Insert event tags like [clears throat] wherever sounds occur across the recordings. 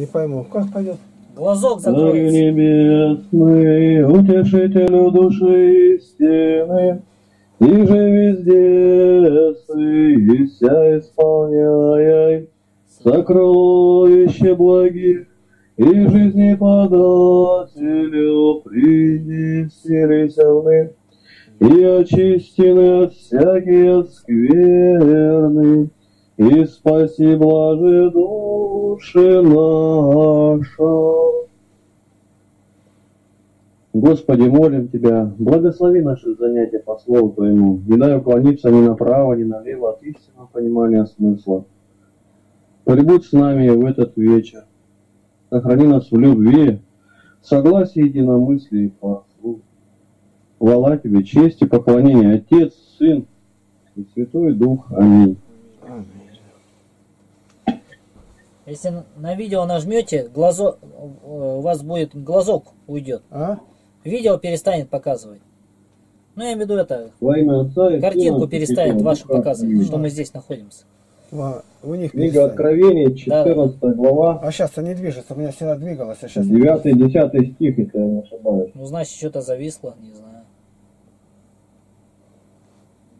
Не пойму, как пойдет? Глазок закроется. небесный, утешителю души истины, и же везде сы, вся исполняй сокровище благих, и жизни подателю принеселися вны, и очистены от всякие скверны, и спаси блажи души наша. Господи, молим Тебя, благослови наши занятия по Слову Твоему, не дай уклониться ни направо, ни налево от истинного понимания смысла. Прибудь с нами в этот вечер, сохрани нас в любви, согласии единомыслии и послу. Хвала Тебе, честь и поклонение, Отец, Сын и Святой Дух. Аминь. Если на- видео нажмете, глазок, э, у вас будет глазок уйдет. А? Видео перестанет показывать. Ну, я имею в виду это, картинку перестанет вашу показывать, что мы здесь находимся. У них Книга. Откровения, 14 глава, А сейчас-то не движется, у меня всегда двигалось, а сейчас... 9-10 стих, если я не ошибаюсь. Ну, значит, что-то зависло, не знаю.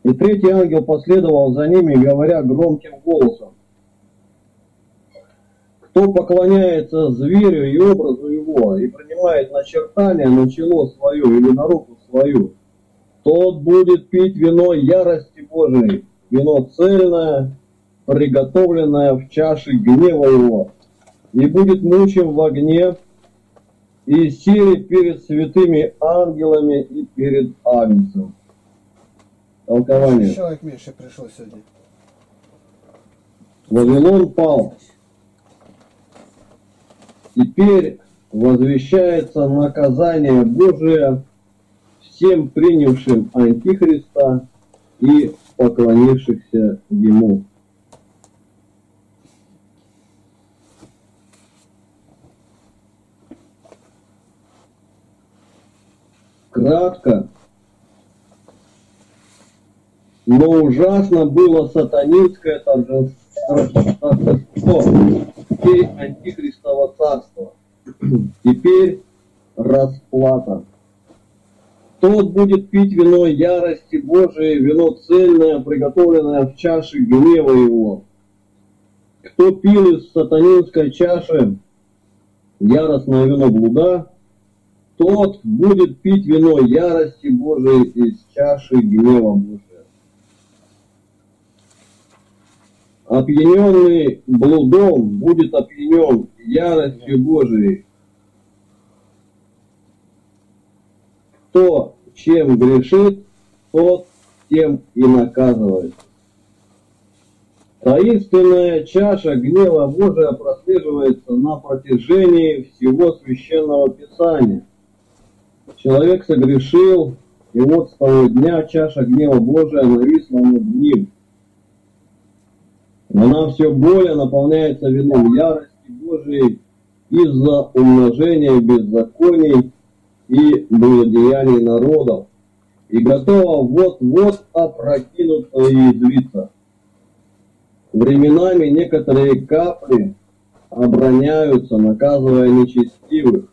И третий ангел последовал за ними, говоря громким голосом. Кто поклоняется зверю и образу его, и принимает начертание на чело свое или на руку свою, тот будет пить вино ярости Божией, вино цельное, приготовленное в чаше гнева его, и будет мучим в огне и силе перед святыми ангелами и перед Агнцем. Толкование. Человек меньше пришел сегодня. Вавилон пал. Теперь возвещается наказание Божие всем принявшим Антихриста и поклонившихся Ему. Кратко, но ужасно было сатанинское торжество всей антихристово царства. Теперь расплата. Тот будет пить вино ярости Божией, вино цельное, приготовленное в чаше гнева его. Кто пил из сатанинской чаши яростное вино блуда, тот будет пить вино ярости Божией из чаши гнева Божия. Опьяненный блудом будет опьянен яростью Божией. Кто чем грешит, тот тем и наказывает. Таинственная чаша гнева Божия прослеживается на протяжении всего священного Писания. Человек согрешил, и вот с того дня чаша гнева Божия нависла над ним. Она все более наполняется вином ярости Божией из-за умножения беззаконий и благодеяний народов, и готова вот-вот опрокинуться и извиться. Временами некоторые капли обороняются, наказывая нечестивых.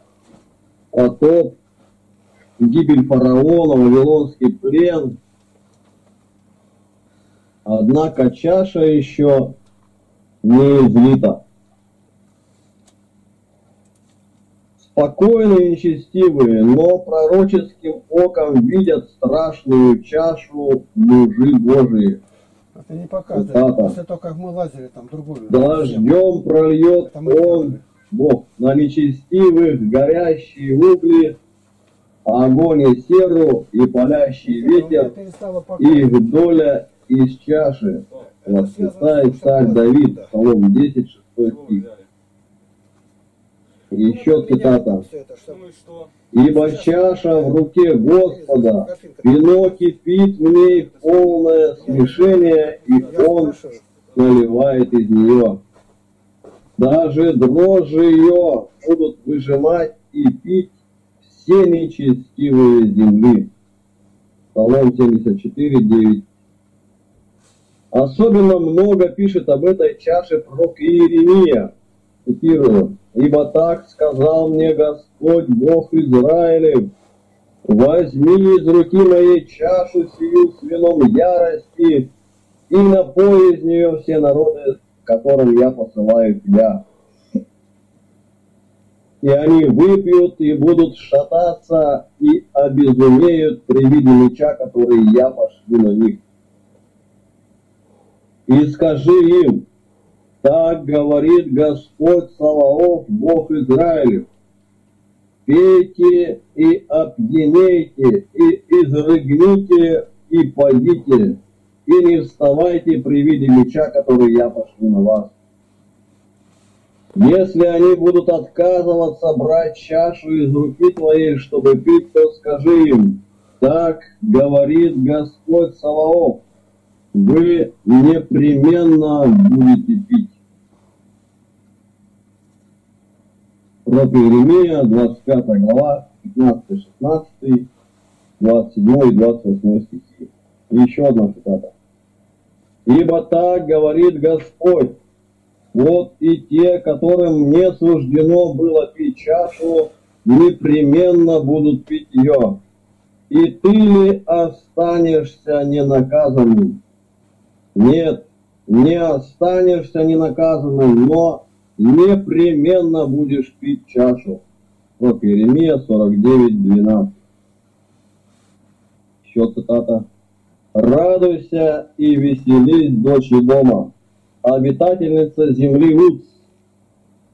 Потоп, гибель фараона, вавилонский плен. Однако чаша еще не излита. Спокойные и нечестивые, но пророческим оком видят страшную чашу мужи Божии. Ты не показывай. Цитата. После того, как мы лазили там другую. Дождем прольет Это он. Бог, на нечестивых горящие угли, огонь и серу, и палящий ветер, их доля из чаши. Восклицает царь Давид, Псалом 10, 6 стих. И еще цитата. Что- Ибо чаша в руке Господа, вино кипит в ней полное смешение, и он наливает из нее. Даже дрожжи ее будут выжимать и пить все нечестивые земли. Псалом 74, 9. Особенно много пишет об этой чаше пророк Иеремия. Цитирую. ибо так сказал мне Господь Бог Израилев, возьми из руки моей чашу сию с вином ярости и напой из нее все народы, которым я посылаю тебя. И они выпьют и будут шататься и обезумеют при виде меча, который я пошлю на них. И скажи им, так говорит Господь Саваоф, Бог Израилев, пейте и опьянейте, и изрыгните, и поите, и не вставайте при виде меча, который я пошлю на вас. Если они будут отказываться брать чашу из руки твоей, чтобы пить, то скажи им, так говорит Господь Саваоф, вы непременно будете пить. Пророк Иеремия, 25 глава, 15-16, 27 и 28 стихи. И еще одна цитата. «Ибо так говорит Господь, вот и те, которым не суждено было пить чашу, непременно будут пить ее. И ты ли останешься ненаказанным? Нет, не останешься ненаказанным, но непременно будешь пить чашу. Вот Иеремия 49, 12. Еще цитата. «Радуйся и веселись, дочь дома, обитательница земли Уц,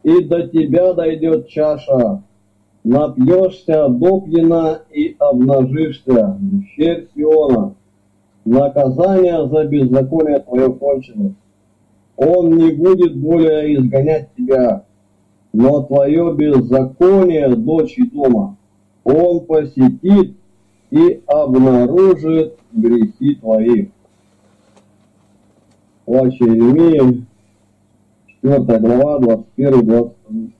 и до тебя дойдет чаша, напьешься допьяна и обнажишься, щель Сиона, наказание за беззаконие твое кончено. Он не будет более изгонять тебя, но твое беззаконие, дочь дома, он посетит и обнаружит грехи твои. Плач Иеремия, 4 глава, 21-22.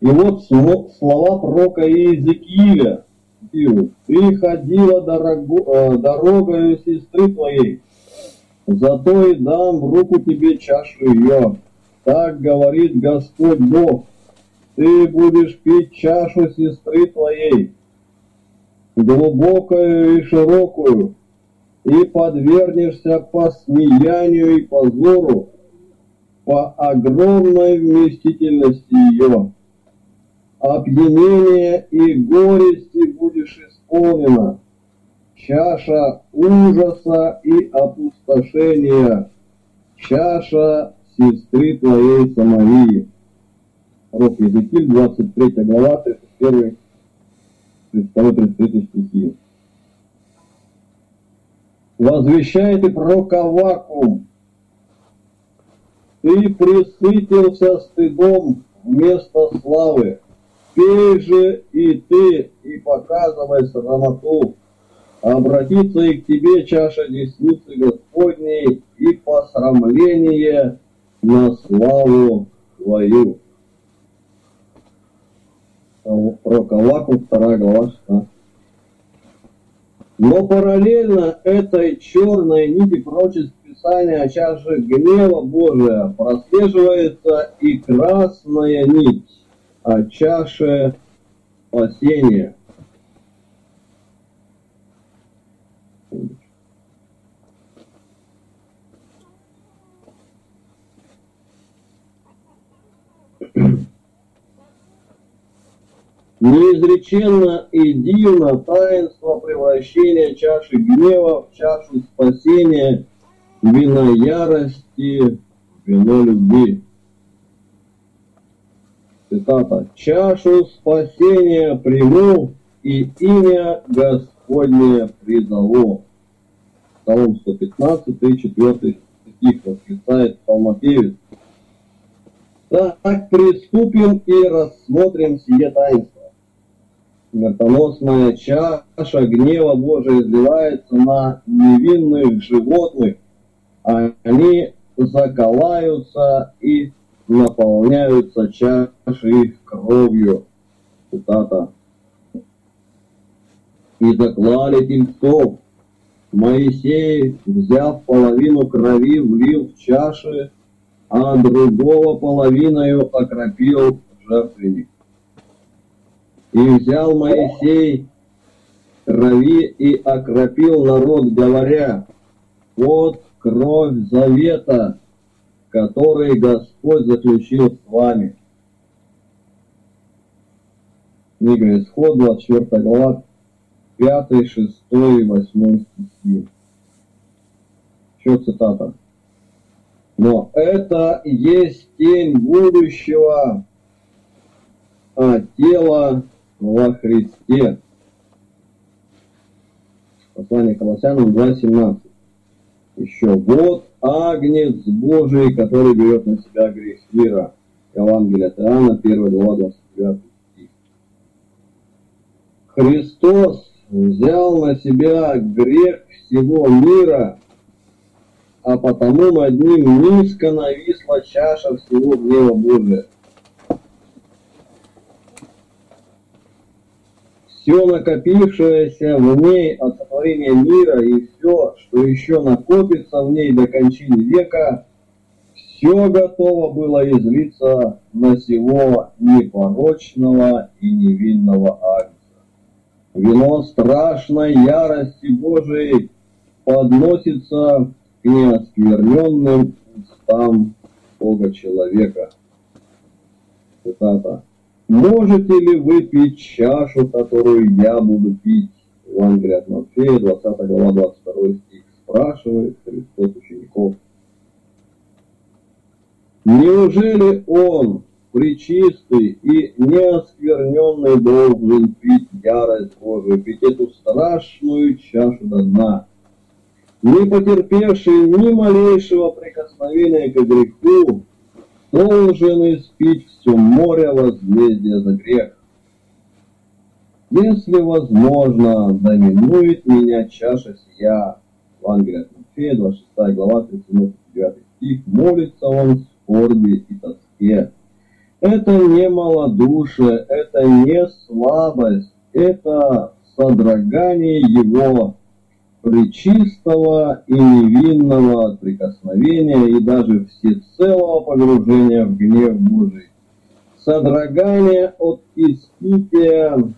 И вот слова пророка Иезекииля, «Ты ходила дорогу, э, дорогою сестры твоей, зато и дам в руку тебе чашу ее. Так говорит Господь Бог, ты будешь пить чашу сестры твоей, глубокую и широкую, и подвергнешься посмеянию и позору по огромной вместительности ее. Опьянение и горести будешь исполнена, чаша ужаса и опустошения, чаша сестры твоей Самарии. Пророк Езекиль, 23 глава, 31, 32-33 стихи возвещает и пророк Авакум. Ты присытился стыдом вместо славы. Пей же и ты, и показывай срамоту. Обратится и к тебе чаша десницы Господней, и посрамление на славу твою. Пророк Авакум, 2 глава, 16. Но параллельно этой черной нити пророчеств Писания о чаше гнева Божия прослеживается и красная нить о чаше спасения. Неизреченно и дивно таинство превращения чаши гнева в чашу спасения, вина ярости, вино любви. Цитата. «Чашу спасения приму, и имя Господне призову». Псалом 115, 4 стих восклицает псалмопевец. Так приступим и рассмотрим сие таинство смертоносная чаша гнева Божия изливается на невинных животных, а они заколаются и наполняются чашей их кровью. Цитата. И заклали тельцов. Моисей, взяв половину крови, влил в чаши а другого половиною окропил жертвенник. И взял Моисей крови и окропил народ, говоря, вот кровь завета, который Господь заключил с вами. Книга Исход, 24 глава, 5, 6, 8 стихи. Еще цитата. Но это есть тень будущего а тела во Христе. Послание Колоссянам 2.17. Еще. Вот Агнец Божий, который берет на себя грех мира. Евангелие от Иоанна, 1 глава, 29 стих. Христос взял на себя грех всего мира, а потому над ним низко нависла чаша всего гнева Божия. Все накопившееся в ней от сотворения мира и все, что еще накопится в ней до кончины века, все готово было излиться на сего непорочного и невинного Агнца. Вино страшной ярости Божией подносится к неоскверненным устам Бога человека. Цитата. Можете ли вы пить чашу, которую я буду пить? Евангелие от Матфея, 20 глава, 22 стих. Спрашивает Христос учеников. Неужели он, причистый и неоскверненный, должен пить ярость Божию, пить эту страшную чашу до дна, не потерпевший ни малейшего прикосновения к греху, должен испить все море возмездия за грех. Если возможно, доминует меня чаша сия. Евангелие от Матфея, 26 глава, 39 стих. Молится он в скорби и тоске. Это не малодушие, это не слабость, это содрогание его причистого и невинного от прикосновения и даже всецелого погружения в гнев Божий. Содрогание от испития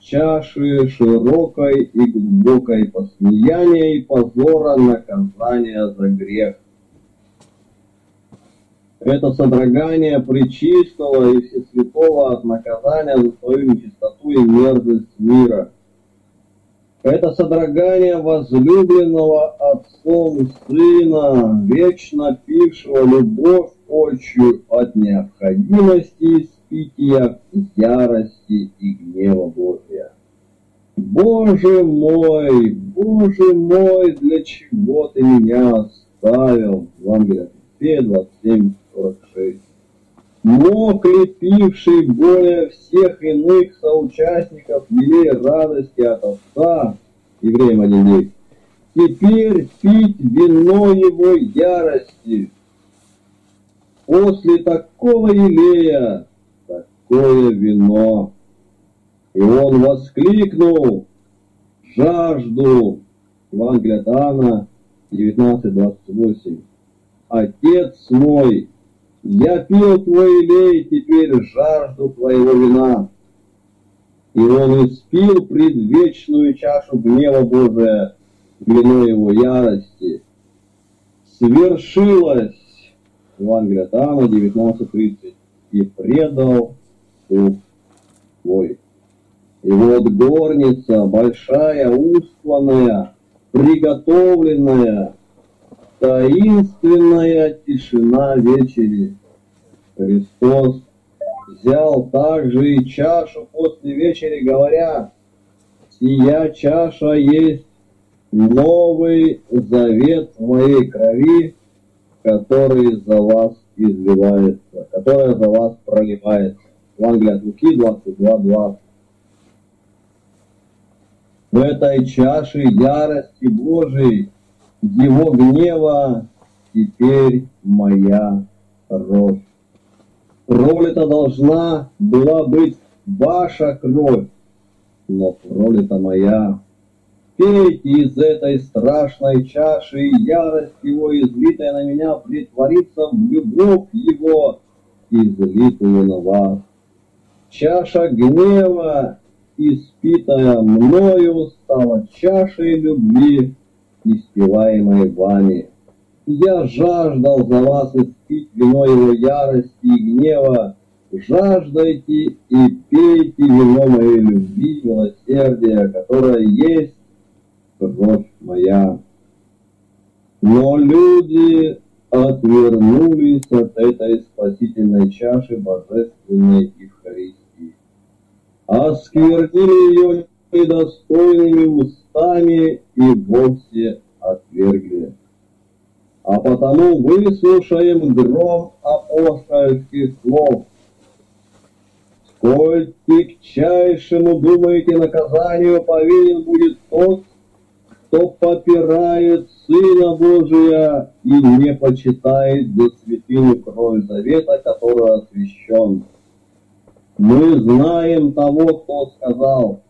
чаши широкой и глубокой посмеяния и позора наказания за грех. Это содрогание причистого и всесвятого от наказания за свою нечистоту и мерзость мира – это содрогание возлюбленного отцом сына, вечно пившего любовь очью от необходимости испития, ярости и гнева Божия. Боже мой, Боже мой, для чего ты меня оставил? Евангелие от Матфея 27, 46. Мог ли пивший более всех иных соучастников елей радости от Отца, евреям 1.9, теперь пить вино его ярости? После такого елея такое вино. И он воскликнул, жажду, Евангелие от Иоанна 19.28. Отец мой, я пил твой лей, теперь жажду твоего вина. И он испил предвечную чашу гнева Божия, вино его ярости. Свершилось, Евангелие от Иоанна 19.30, и предал дух твой. И вот горница большая, устланная, приготовленная, таинственная тишина вечери. Христос взял также и чашу после вечери, говоря, «Сия чаша есть новый завет в моей крови, который за вас изливается, которая за вас проливается». Евангелие от Луки 22.20. В этой чаше ярости Божией его гнева теперь моя кровь. Пролита должна была быть ваша кровь, но пролита моя. пейте из этой страшной чаши, и ярость его, излитая на меня, притворится в любовь его, излитую на вас. Чаша гнева, испитая мною, стала чашей любви, испеваемой вами. Я жаждал за вас испить вино его ярости и гнева, жаждайте и пейте вино моей любви, милосердия, которое есть кровь моя. Но люди отвернулись от этой спасительной чаши божественной Евхаристии, осквернили ее недостойными устами и вовсе отвергли. А потому выслушаем гром апостольских слов. Сколь тягчайшему, думаете, наказанию повинен будет тот, кто попирает Сына Божия и не почитает за святыню кровь завета, который освящен. Мы знаем того, кто сказал,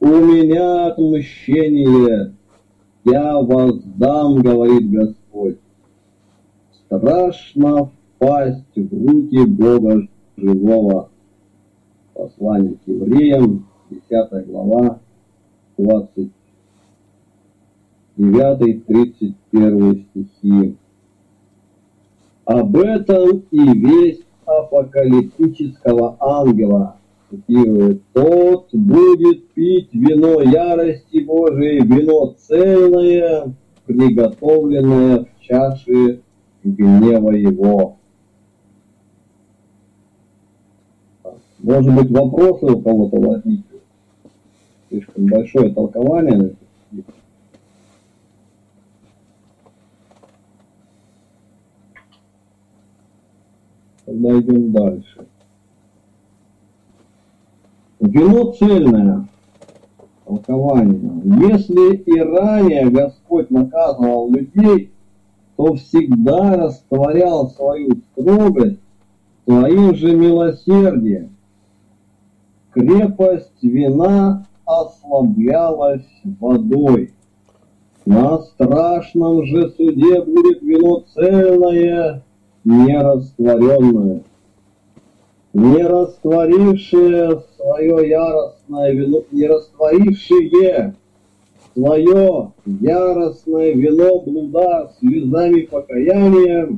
«У меня отмщение, я воздам, говорит Господь». Страшно впасть в руки Бога живого. Послание к евреям, 10 глава, 20 9-31 стихи. Об этом и весть апокалиптического ангела цитирует. Тот будет пить вино ярости Божией, вино цельное, приготовленное в чаше гнева его. Может быть, вопросы у кого-то возникли? Слишком большое толкование Тогда идем дальше. Вино цельное. Толкование. Если и ранее Господь наказывал людей, то всегда растворял свою строгость своим же милосердием. Крепость вина ослаблялась водой. На страшном же суде будет вино цельное, нерастворенное, не растворившее свое яростное вино, не растворившие свое яростное вино блуда слезами покаяния,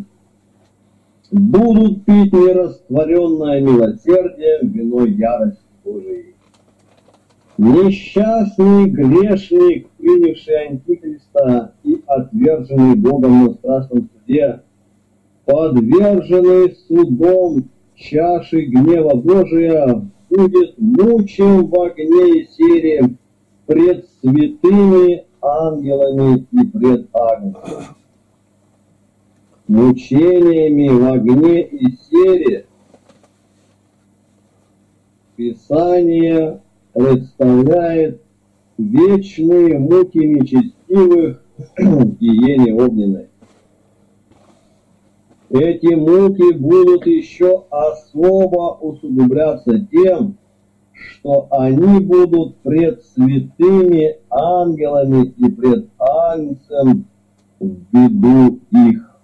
будут пить нерастворенное милосердие вино ярости Божией. Несчастный грешник, принявший Антихриста и отверженный Богом на страшном суде, подверженный судом чаши гнева Божия, будет мучен в огне и сере пред святыми ангелами и пред агнцем. Мучениями в огне и сере Писание представляет вечные муки нечестивых в гиене огненной. Эти муки будут еще особо усугубляться тем, что они будут пред святыми ангелами и пред Агнцем виду их.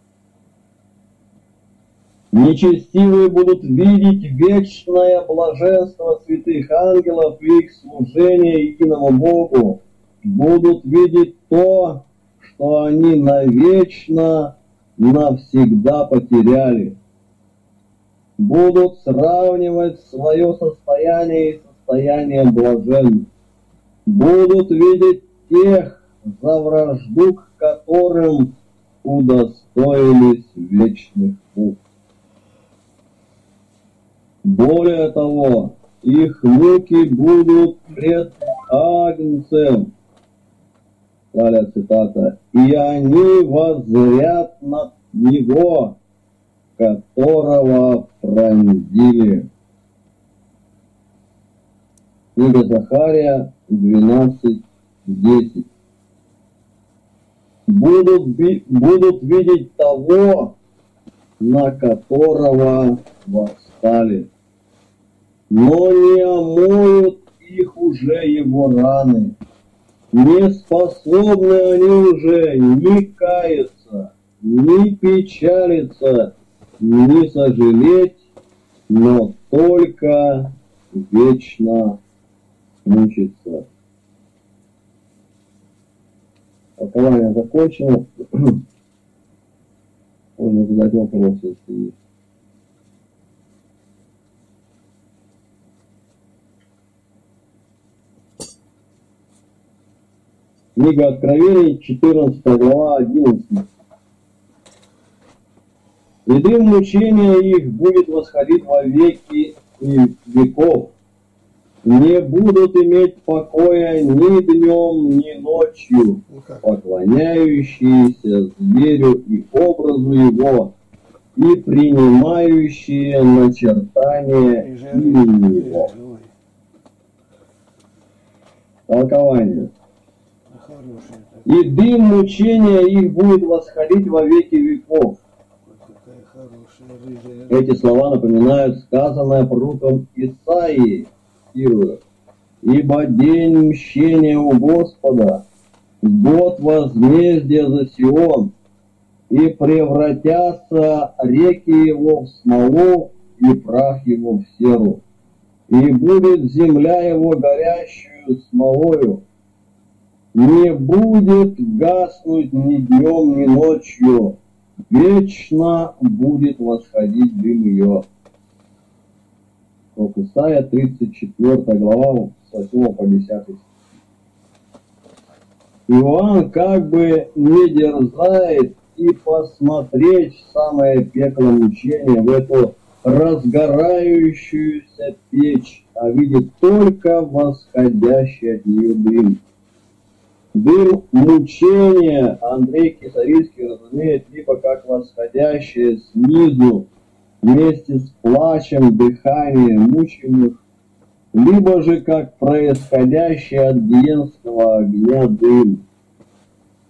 Нечестивые будут видеть вечное блаженство святых ангелов и их служение единому Богу, будут видеть то, что они навечно навсегда потеряли. Будут сравнивать свое состояние и состояние блаженных. Будут видеть тех, за вражду к которым удостоились вечных мук. Более того, их муки будут пред Агнцем, Далее цитата. «И они воззрят на него, которого пронзили». Книга Захария 12.10. Будут, будут видеть того, на которого восстали, но не омоют их уже его раны Не способны они уже ни каяться, ни печалиться, ни сожалеть, но только вечно мучиться. Толкование закончено. [clears throat] Можно задать вопрос, если есть. Книга Откровений, 14 глава, 11. И дым мучения их будет восходить во веки и веков. Не будут иметь покоя ни днем, ни ночью, Ну поклоняющиеся зверю и образу его, и принимающие начертания же- имени его. Толкование. И дым мучения их будет восходить во веки веков. Эти слова напоминают сказанное пророком Исаии, цитирую, «Ибо день мщения у Господа, год возмездия за Сион, и превратятся реки его в смолу, и прах его в серу, и будет земля его горящую смолою, не будет гаснуть ни днем, ни ночью, вечно будет восходить дым ее. Пророк Исайя, 34 глава, с 8 по 10 стих. Иоанн как бы не дерзает и посмотреть самое пекло мучения, в эту разгорающуюся печь, а видит только восходящий от нее дым. Дым мучения Андрей Кисарийский разумеет либо как восходящее снизу вместе с плачем дыхание мучимых, либо же как происходящий от гиенского огня дым.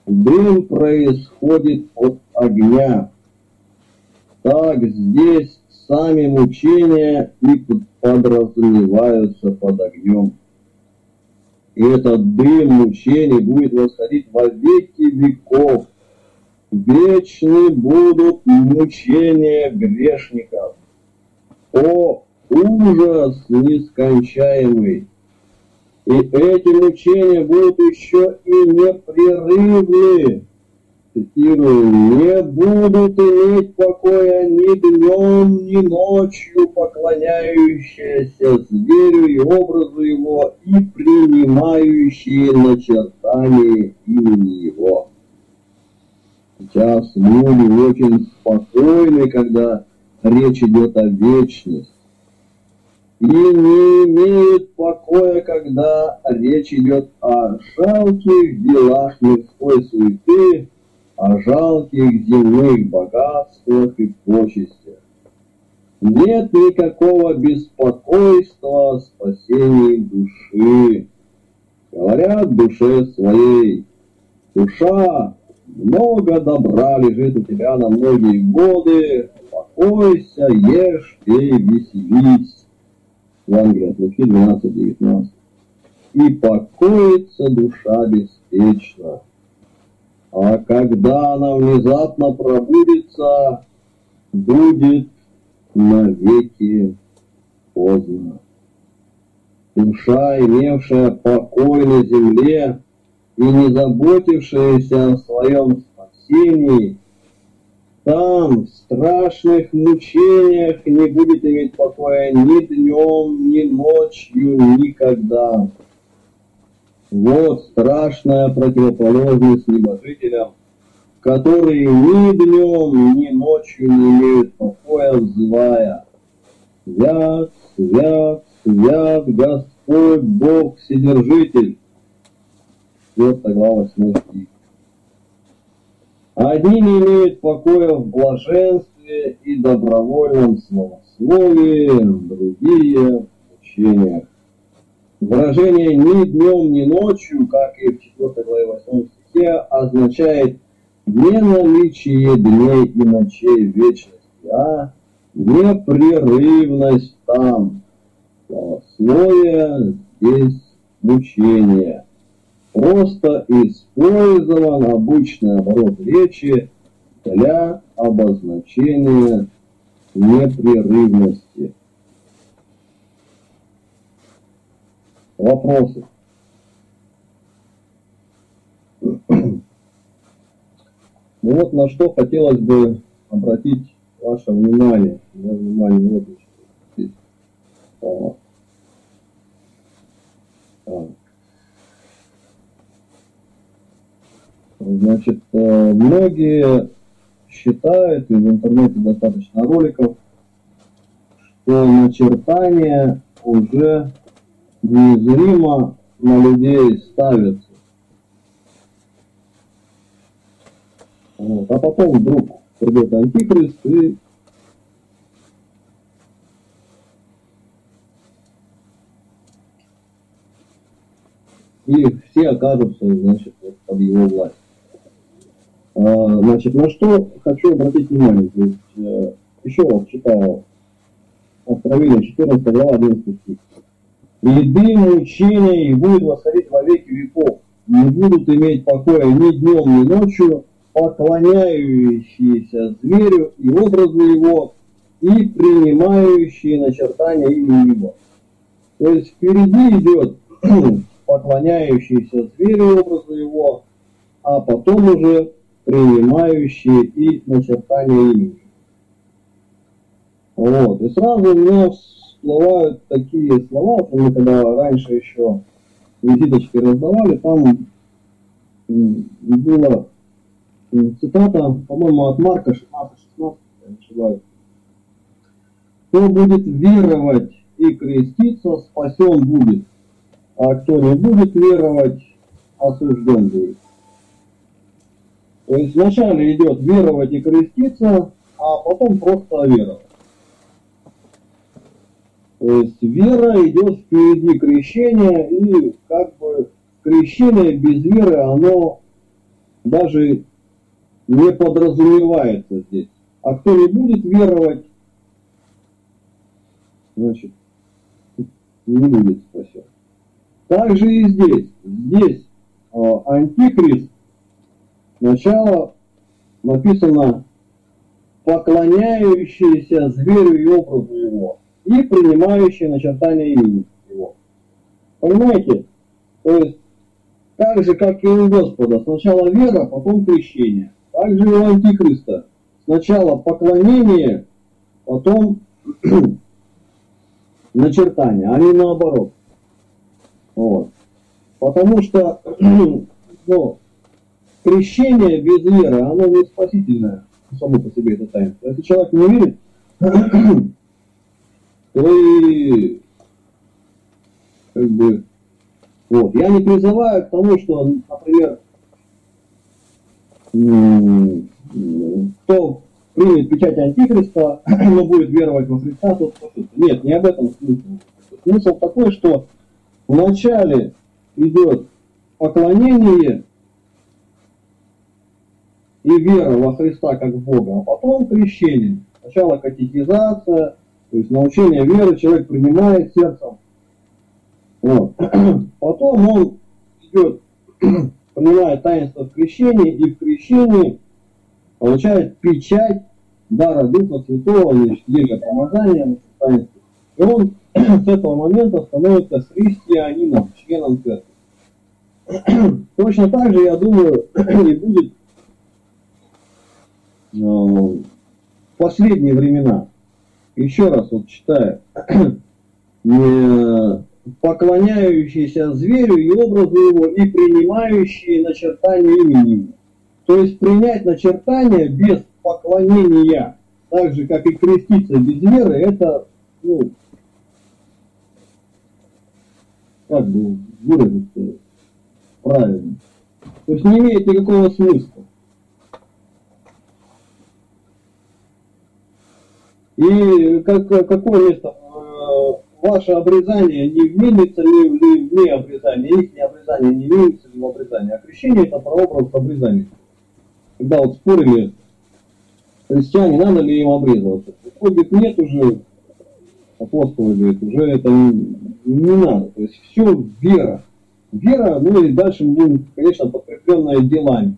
Дым происходит от огня. Так здесь сами мучения и подразумеваются под огнем. И этот дым мучений будет восходить во веки веков. Вечны будут мучения грешников. О, ужас нескончаемый! И эти мучения будут еще и непрерывны. Цитирую, «Не будут иметь покоя ни днем, ни ночью поклоняющиеся зверю и образу его и принимающие начертания имени его». Сейчас люди очень спокойны, когда речь идет о вечности. И не имеют покоя, когда речь идет о жалких делах мирской суеты, о жалких земных богатствах и почестях. Нет никакого беспокойства о спасении души. Говорят душе своей, душа, много добра лежит у тебя на многие годы, покойся, ешь, пей, веселись. Евангелие от Луки 12-19. И покоится душа беспечно. А когда она внезапно пробудится, будет навеки поздно. Душа, имевшая покой на земле и не заботившаяся о своем спасении, там, в страшных мучениях, не будет иметь покоя ни днем, ни ночью, никогда. Вот страшная противоположность небожителям, которые ни днем, ни ночью не имеют покоя, взывая. Свят, свят, свят Господь Бог Вседержитель. 4 глава 8 стих. Одни не имеют покоя в блаженстве и добровольном словословии, другие в учениях. Выражение «ни днем, ни ночью», как и в 4 главе 8 стихе, означает не наличие дней и ночей вечности, а непрерывность там. Словословие здесь мучение. просто использован обычный оборот речи для обозначения непрерывности. Вопросы? Ну вот на что хотелось бы обратить ваше внимание. Мое внимание вот. Так. Значит, э, многие считают, и в интернете достаточно роликов, что начертание уже незримо на людей ставится. Вот. А потом вдруг придет антихрист и и все окажутся, значит, вот под его властью. А, значит, на что хочу обратить внимание. То есть, э, еще раз читаю Откровение 14 глава 11 стих. «Ряды мучения и будет восходить во веки веков, не будут иметь покоя ни днем, ни ночью, поклоняющиеся зверю и образу его, и принимающие начертания имени его». То есть впереди идет [clears throat] поклоняющиеся зверю и образу его, а потом уже принимающие и начертания имени. Вот. И сразу у меня всплывают такие слова, мы когда раньше еще визиточки раздавали, там была цитата, по-моему, от Марка 16-16, я не ошибаюсь. Кто будет веровать и креститься, спасен будет, а кто не будет веровать, осужден будет. То есть вначале идет веровать и креститься, а потом просто веровать. То есть вера идет впереди крещения, и как бы крещение без веры, оно даже не подразумевается здесь. А кто не будет веровать, значит, не будет спасен. Также и здесь. Здесь э, антикрист Сначала написано поклоняющиеся зверю и образу его и принимающие начертание имени его. Понимаете? То есть, так же, как и у Господа, сначала вера, потом крещение. Так же и у Антихриста. Сначала поклонение, потом [clears throat] начертание, а не наоборот. Вот. Потому что [clears throat] ну, крещение без веры, оно не спасительное само по себе это таинство. Если человек не верит, [clears throat] то и как бы вот. Я не призываю к тому, что, например, кто примет печать Антихриста, [clears throat] но будет веровать во Христа, тот спасется. Нет, не об этом смысл. Смысл такой, что вначале идет поклонение и вера во Христа как в Бога, а потом крещение. Сначала катехизация, то есть научение веры человек принимает сердцем. Вот. [clears throat] Потом он идет, [clears throat] принимает таинство в и в крещении получает печать дара Духа Святого, значит, еле помазания, таинство. И он [clears throat] с этого момента становится христианином, членом церкви. Точно так же, я думаю, и будет Э, в последние времена, еще раз вот читаю, [clears throat] поклоняющиеся зверю и образу его и принимающие начертание имени То есть принять начертание без поклонения, так же как и креститься без веры, это, ну, как бы выразиться правильно. То есть не имеет никакого смысла. И как, какое место? Э, ваше обрезание не вменится ли, ли вне обрезания, их не обрезание не вменится ли в обрезание. А крещение это прообраз обрезания. Когда вот спорили христиане, надо ли им обрезываться. Говорит, нет уже, апостолы говорят, уже это не, не надо. То есть все вера. Вера, ну и дальше мы будем, конечно, подкрепленная делами.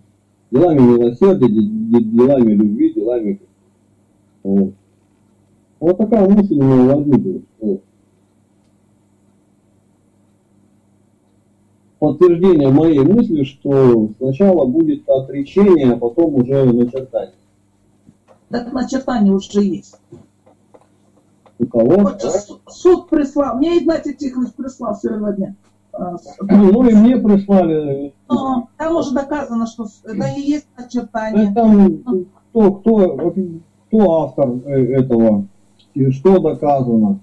Делами милосердия, делами любви, делами... Вот, вот такая мысль у меня возникла. Что подтверждение моей мысли, что сначала будет отречение, а потом уже начертание. Так начертание уже есть. У кого? Вот суд прислал, мне Игнатий Тихонович прислал сегодня. А, ну и мне прислали. Но там уже доказано, что это и есть начертание. Там кто, кто, кто автор э, этого, и что доказано,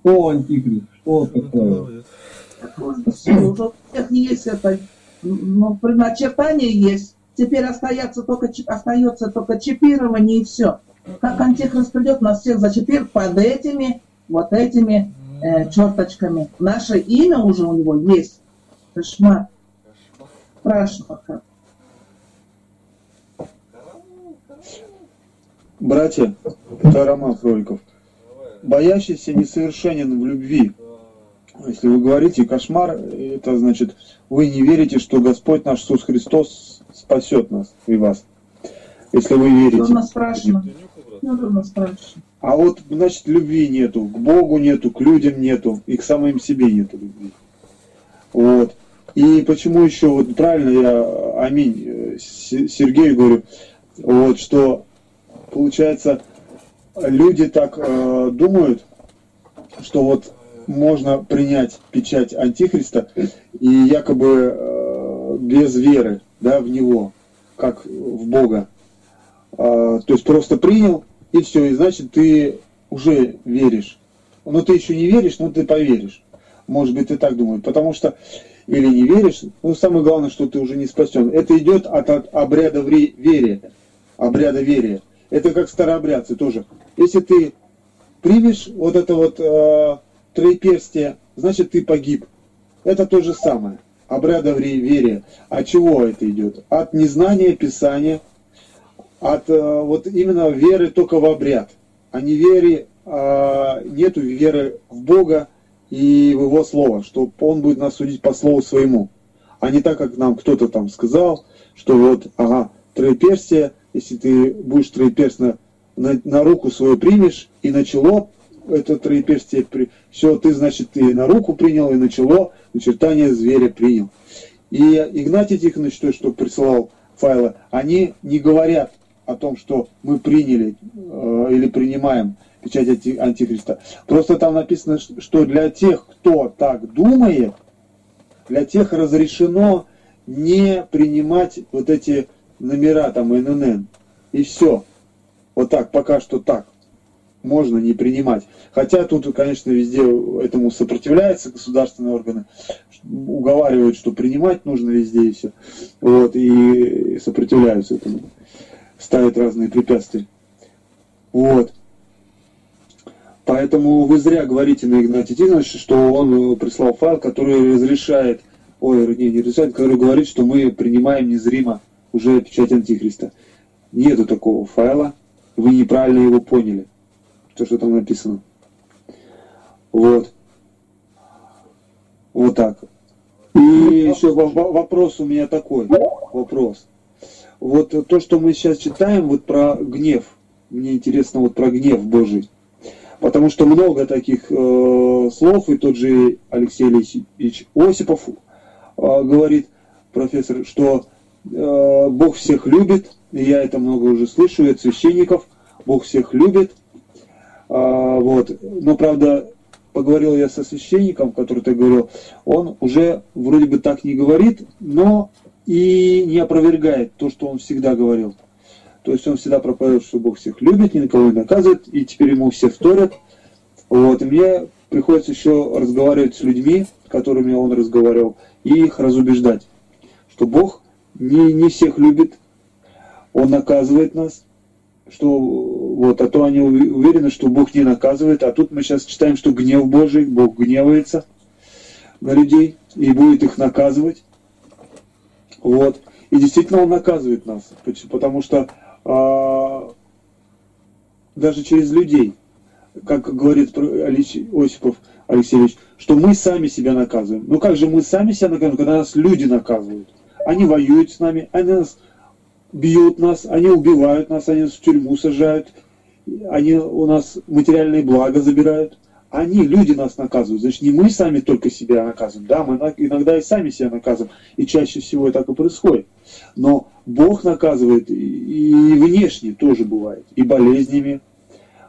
кто антикрист, что такое. Все, уже у всех есть это, но начертание есть. Теперь остается только, остается только чипирование и все. Как антихрист придет, нас всех зачипирует под этими, вот этими э, черточками. Наше имя уже у него есть. Кошмар. Страшно как. Братья, это Роман Кроликов. Боящийся несовершенен в любви. Если вы говорите кошмар, это значит, вы не верите, что Господь наш Иисус Христос спасет нас и вас. Если вы верите. Трудно страшно. А вот, значит, любви нету, к Богу нету, к людям нету, и к самим себе нету любви. Вот. И почему еще, вот правильно я, аминь, э, Сергею говорю, вот, что, получается, люди так э, думают, что вот можно принять печать Антихриста и якобы э, без веры да, в него, как в Бога. А, то есть просто принял, и все, и значит ты уже веришь. Но ты еще не веришь, но ты поверишь. Может быть, ты так думаешь. Потому что или не веришь, ну самое главное, что ты уже не спасен. Это идет от, от обряда верия. Обряда верия. Это как старообрядцы тоже. Если ты примешь вот это вот э, троеперстие, значит ты погиб. Это то же самое. Обряда верия. От чего это идет? От незнания Писания, от э, вот именно веры только в обряд. А не веры, а, нету веры в Бога и в Его Слово, что Он будет нас судить по Слову Своему. А не так, как нам кто-то там сказал, что вот, ага, троеперстие, если ты будешь троеперстно на, на руку свою примешь и на чело это троеперстие, все, ты, значит, и на руку принял, и на чело начертание зверя принял. И Игнатий Тихонович, то, что присылал файлы, они не говорят о том, что мы приняли э, или принимаем печать анти, Антихриста. Просто там написано, что для тех, кто так думает, для тех разрешено не принимать вот эти номера, там, ННН. И все. Вот так, пока что так можно не принимать. Хотя тут, конечно, везде этому сопротивляются государственные органы, уговаривают, что принимать нужно везде и все. Вот, и сопротивляются этому, ставят разные препятствия. Вот. Поэтому вы зря говорите на Игнатия Тихоновича, что он прислал файл, который разрешает, ой, не, не разрешает, который говорит, что мы принимаем незримо уже печать Антихриста. Нету такого файла, вы неправильно его поняли то, что там написано. Вот. Вот так. И еще вопрос у меня такой. Вопрос. Вот то, что мы сейчас читаем, вот про гнев. Мне интересно вот про гнев Божий. Потому что много таких э, слов, и тот же Алексей Ильич Осипов э, говорит, профессор, что Бог всех любит, и я это много уже слышу от священников, Бог всех любит, а, вот. Но, правда, поговорил я со священником, который ты говорил, он уже вроде бы так не говорит, но и не опровергает то, что он всегда говорил. То есть он всегда проповедует, что Бог всех любит, ни на кого не наказывает, и теперь ему все вторят. Вот. И мне приходится еще разговаривать с людьми, которыми он разговаривал, и их разубеждать, что Бог не, не всех любит, Он наказывает нас, что вот, а то они уверены, что Бог не наказывает, а тут мы сейчас читаем, что гнев Божий, Бог гневается на людей и будет их наказывать. Вот. И действительно Он наказывает нас, потому что а, даже через людей как говорит Осипов Алексеевич, что мы сами себя наказываем. Ну как же мы сами себя наказываем, когда нас люди наказывают? Они воюют с нами, они нас бьют нас, они убивают нас, они нас в тюрьму сажают, они у нас материальные блага забирают. Они, люди нас наказывают. Значит, не мы сами только себя наказываем. Да, мы иногда и сами себя наказываем. И чаще всего так и происходит. Но Бог наказывает и внешне тоже бывает. И болезнями,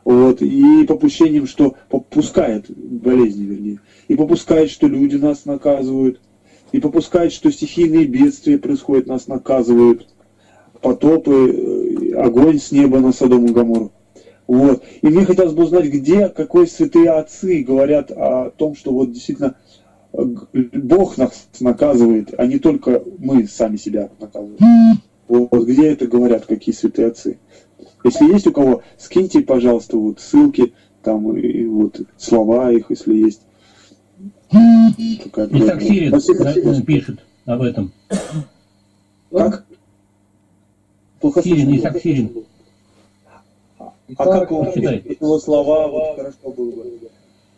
вот, и попущением, что попускает болезни, вернее. И попускает, что люди нас наказывают. И попускает, что стихийные бедствия происходят, нас наказывают. Потопы, э, огонь с неба на Содом и Гамору. Вот. И мне хотелось бы узнать, где, какой святые отцы говорят о том, что вот действительно э, Бог нас наказывает, а не только мы сами себя наказываем. Вот, где это говорят, какие святые отцы. Если есть у кого, скиньте, пожалуйста, вот ссылки, там и вот слова их, если есть. Исаак Сирин пишет об этом. Как? Плохо Сирин, Исаак Сирин. А как он его слова, вот хорошо было бы.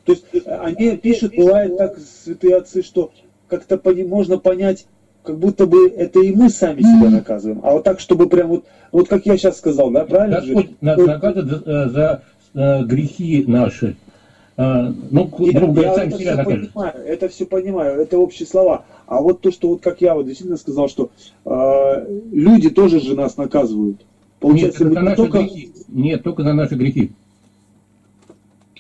То есть они пишут, бывает так, святые отцы, что как-то можно понять, как будто бы это и мы сами себя наказываем. А вот так, чтобы прям вот, вот как я сейчас сказал, да, правильно Господь же? нас наказывает за, за, за грехи наши. А, ну, грубо говоря, сами себя накажет. Понимаю, это все понимаю, это общие слова. А вот то, что вот как я вот действительно сказал, что э, люди тоже же нас наказывают. Получается, Нет, это наши только... грехи. Нет, только за наши грехи.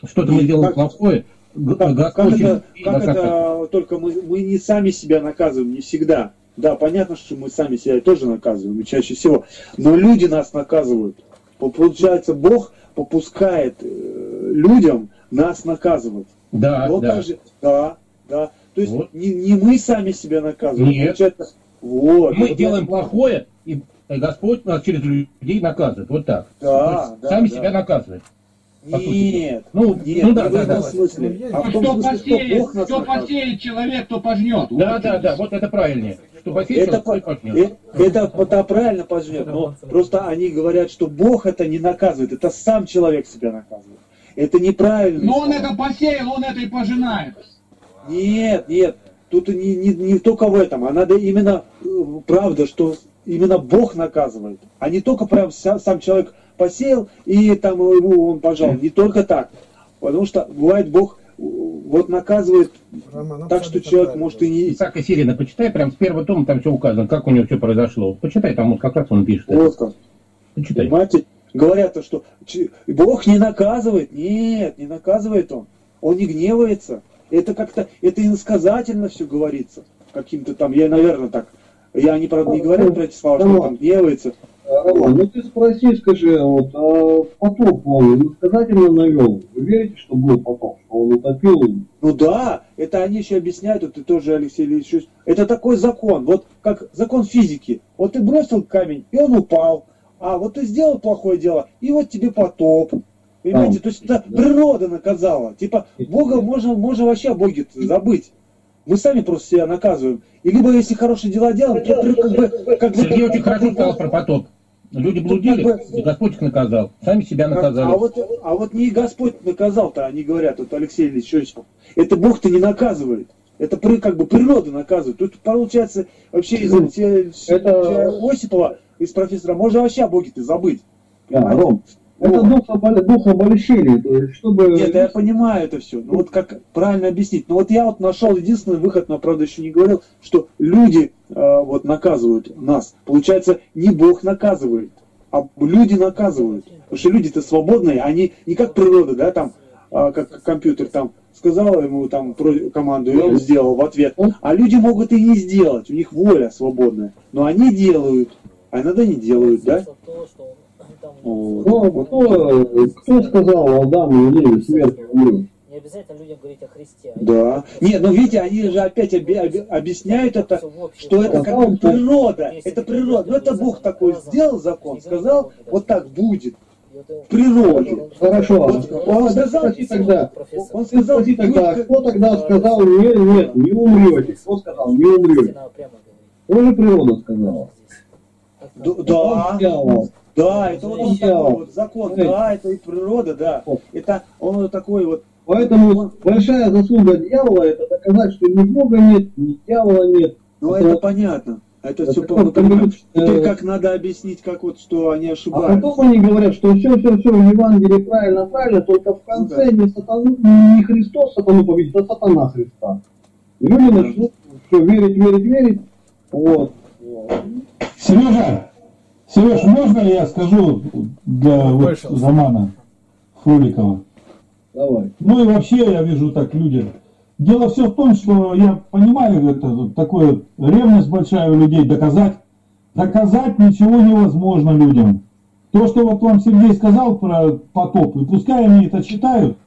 Что-то мы делаем как, плохое, как, как, это, как это только мы, мы не сами себя наказываем, не всегда. Да, понятно, что мы сами себя тоже наказываем, и чаще всего. Но люди нас наказывают. Получается, Бог попускает э, людям нас наказывать. Да, вот да. Же, да, да. То есть вот. не, не мы сами себя наказываем. Нет. Получается, вот, мы вот, делаем да. плохое, и Господь нас через людей наказывает. Вот так. Да, да, сами да. себя наказывает. Нет, ну, нет, ну да, да, да, смысле. А в том что смысле, посеет, что, кто посеет человек, то пожнет. Да, вот да, да, вот это правильнее. Что посеет, это, по, пожнет. Это, это, это правильно пожнет, но просто они говорят, что Бог это не наказывает, это сам человек себя наказывает. Это неправильно. Но он это посеял, он это и пожинает. Нет, нет, тут не, не, не только в этом, а надо именно, э, правда, что именно Бог наказывает, а не только прям сам человек посеял и там ему он пожал. Не только так. Потому что бывает Бог э, вот наказывает Роман, так, что человек может и не... Исаак Сирина, почитай, прям с первого тома там все указано, как у него все произошло. Почитай, там вот как раз он пишет. Вот как. Почитай. Понимаете, говорят, что Бог не наказывает. Нет, не наказывает он. Он не гневается. Это как-то, это иносказательно все говорится. Каким-то там, я, наверное, так я не, правда, не говорил про эти слова, что он там гневается. Роман, ну ты спроси, скажи, вот а потоп он иносказательно навел. Вы верите, что был потоп, что он утопил? Ну да, это они еще объясняют, вот ты тоже, Алексей Ильич, это такой закон, вот как закон физики. Вот ты бросил камень, и он упал. А вот ты сделал плохое дело, и вот тебе потоп. Понимаете, а, то есть это да. природа наказала. Типа, Бога можно, можно вообще о Боге забыть. Мы сами просто себя наказываем. И либо если хорошие дела делаем, то как бы... Как Сергей очень хорошо сказал про потоп. Люди блудили, как бы... и Господь их наказал. Сами себя наказали. А, вот, а вот не Господь наказал-то, они говорят, вот Алексей Ильич. Это Бог-то не наказывает. Это как бы природа наказывает. Тут получается вообще из это... Осипова, из профессора, можно вообще о Боге-то забыть. Да, Ром, это дух, обол... дух обольщения, то есть чтобы... Нет, я понимаю это все. Ну вот как правильно объяснить? Ну вот я вот нашел единственный выход, но правда еще не говорил, что люди э, вот наказывают нас. Получается, не Бог наказывает, а люди наказывают. Потому что люди-то свободные, они не как природа, да, там, э, как компьютер там сказал ему там команду, и он сделал в ответ. А люди могут и не сделать, у них воля свободная. Но они делают, а иногда не делают, да? Ну, кто, кто сказал Адаму и Еве смерть умрет? Не обязательно людям говорить о Христе. Да. Нет, ну видите, они же опять оби- оби- объясняют это, что это как бы природа. Это природа. Ну это Бог такой сделал закон, сказал, вот так будет. В природе. Хорошо. Он сказал, тогда, он сказал, тогда, кто тогда сказал, нет, нет, не умрете? Кто сказал, не умрете? Тоже природа сказала. Да. Да, это вот он такой вот закон, да, это и природа, да. Это он такой вот, Поэтому большая заслуга дьявола это доказать, что ни Бога нет, ни дьявола нет. ну Это это понятно. Это Это все мы понимаем. Теперь как надо объяснить, как вот, что они А ошибаются. потом они говорят, что все, все, все, в Евангелии правильно, правильно, только в конце не, сатану, не Христос сатану победит, а сатана Христа. И люди начнут все верить, верить, верить. Вот. Сережа, Сереж, можно я скажу для вот. Романа Фроликова? Давай. Ну и вообще я вижу так люди. Дело все в том, что я понимаю, это такое ревность большая у людей доказать. Доказать ничего невозможно людям. То, что вот вам Сергей сказал про потоп, и пускай они это читают,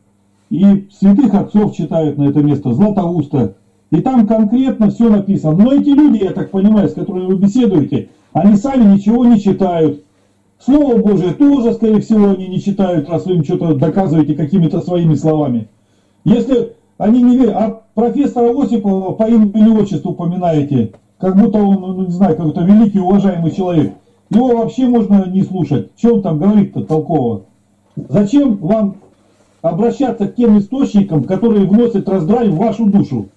и святых отцов читают на это место, Златоуста, и там конкретно все написано. Но эти люди, я так понимаю, с которыми вы беседуете, они сами ничего не читают. Слово Божие тоже, скорее всего, они не читают, раз вы им что-то доказываете какими-то своими словами. Если они не верят, а профессора Осипова по имени и отчеству упоминаете, как будто он, ну, не знаю, какой-то великий, уважаемый человек. Его вообще можно не слушать. Что он там говорит-то толкового? Зачем вам обращаться к тем источникам, которые вносят раздрай в вашу душу?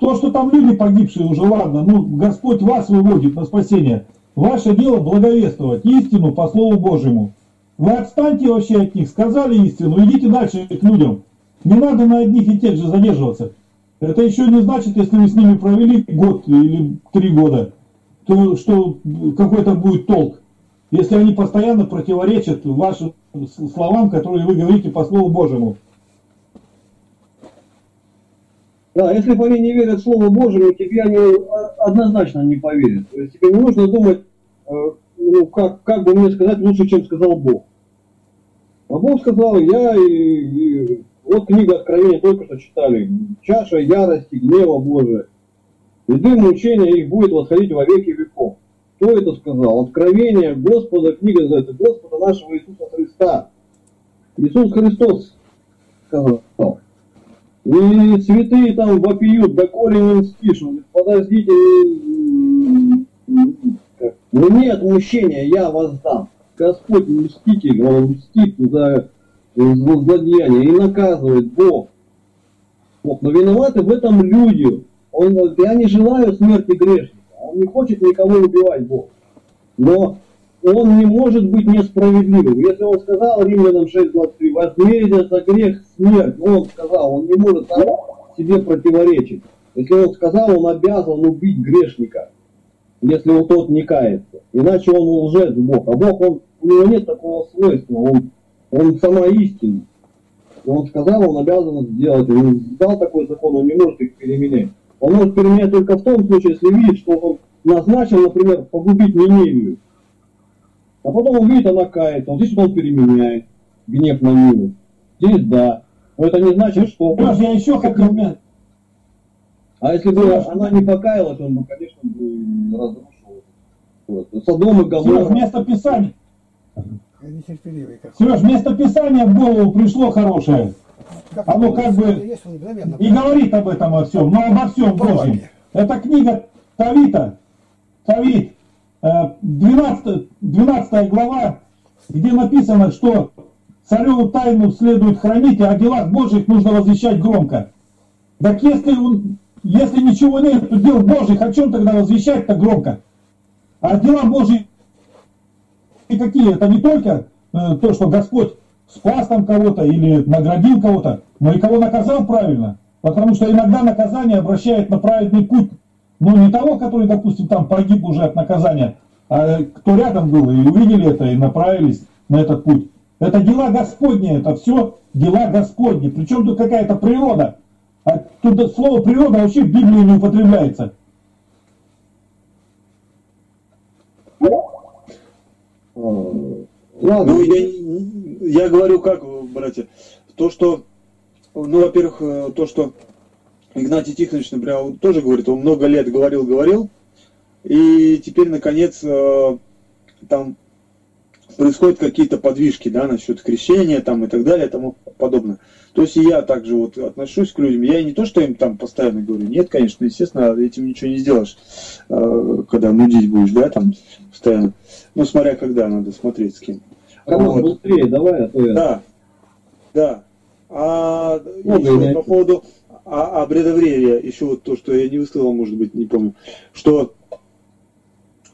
То, что там люди погибшие уже, ладно, ну, Господь вас выводит на спасение. Ваше дело благовествовать истину по Слову Божьему. Вы отстаньте вообще от них, сказали истину, идите дальше к людям. Не надо на одних и тех же задерживаться. Это еще не значит, если вы с ними провели год или три года, то что какой-то будет толк. Если они постоянно противоречат вашим словам, которые вы говорите по Слову Божьему. Да, если бы они не верят Слову Божьему, тебе они однозначно не поверят. То есть тебе не нужно думать, э, ну, как, как бы мне сказать лучше, чем сказал Бог. А Бог сказал, я и, и вот книга Откровения только что читали. Чаша ярости, гнева Божия. И дым мучения их будет восходить во веки веков. Кто это сказал? Откровение Господа, книга называется Господа нашего Иисуса Христа. Иисус Христос сказал. И цветы там вопиют, да корень не мстишь. Он говорит, подождите, мне отмщение я воздам. Господь мститель, он мстит за злодеяние и наказывает Бог. Бог. Но виноваты в этом люди. Он, я не желаю смерти грешника. Он не хочет никого убивать, Бог. Но он не может быть несправедливым. Если он сказал Римлянам 6.23, возмездие за грех смерть, он сказал, он не может себе противоречить. Если он сказал, он обязан убить грешника, если он тот не кается. Иначе он лжец Бог. А Бог, он, у него нет такого свойства, он, он сама истина. Он сказал, он обязан сделать. Он дал такой закон, он не может их переменять. Он может переменять только в том случае, если видит, что он назначил, например, погубить Ниневию. А потом он видит, она кается. Вот здесь вот он переменяет гнев на милость. Здесь да. Но это не значит, что... Сереж, я еще хотел... А если бы она не покаялась, он бы, конечно, бы разрушил. Вот. Содом и Сереж, Гоморра. место Писания. Сереж, место Писания в голову пришло хорошее. Оно как бы и говорит об этом о всем, но обо всем Божьем. Это книга Тавита, Тавит, 12, 12 глава, где написано, что цареву тайну следует хранить, а о делах Божьих нужно возвещать громко. Так если, если ничего нет, то дел Божьих, о чем тогда возвещать-то громко? А дела Божьи и какие? Это не только э, то, что Господь спас там кого-то или наградил кого-то, но и кого наказал правильно. Потому что иногда наказание обращает на праведный путь. Ну, не того, который, допустим, там погиб уже от наказания, а кто рядом был и увидели это и направились на этот путь. Это дела Господни, это все дела Господни. Причем тут какая-то природа. А тут слово природа вообще в Библии не употребляется. А, Ладно. Ну, я, я говорю как, братья, то, что, ну, во-первых, э, то, что Игнатий Тихонович, например, тоже говорит, он много лет говорил, говорил, и теперь, наконец, э, там происходят какие-то подвижки, да, насчет крещения там и так далее и тому подобное. То есть и я также вот отношусь к людям. Я не то, что им там постоянно говорю, нет, конечно, естественно, этим ничего не сделаешь, э, когда нудить будешь, да, там постоянно. Ну, смотря когда надо смотреть с кем. Роман, вот. быстрее давай, а то я... Да, да. А еще по поводу а, а бредоврея, еще вот то, что я не высказал, может быть, не помню, что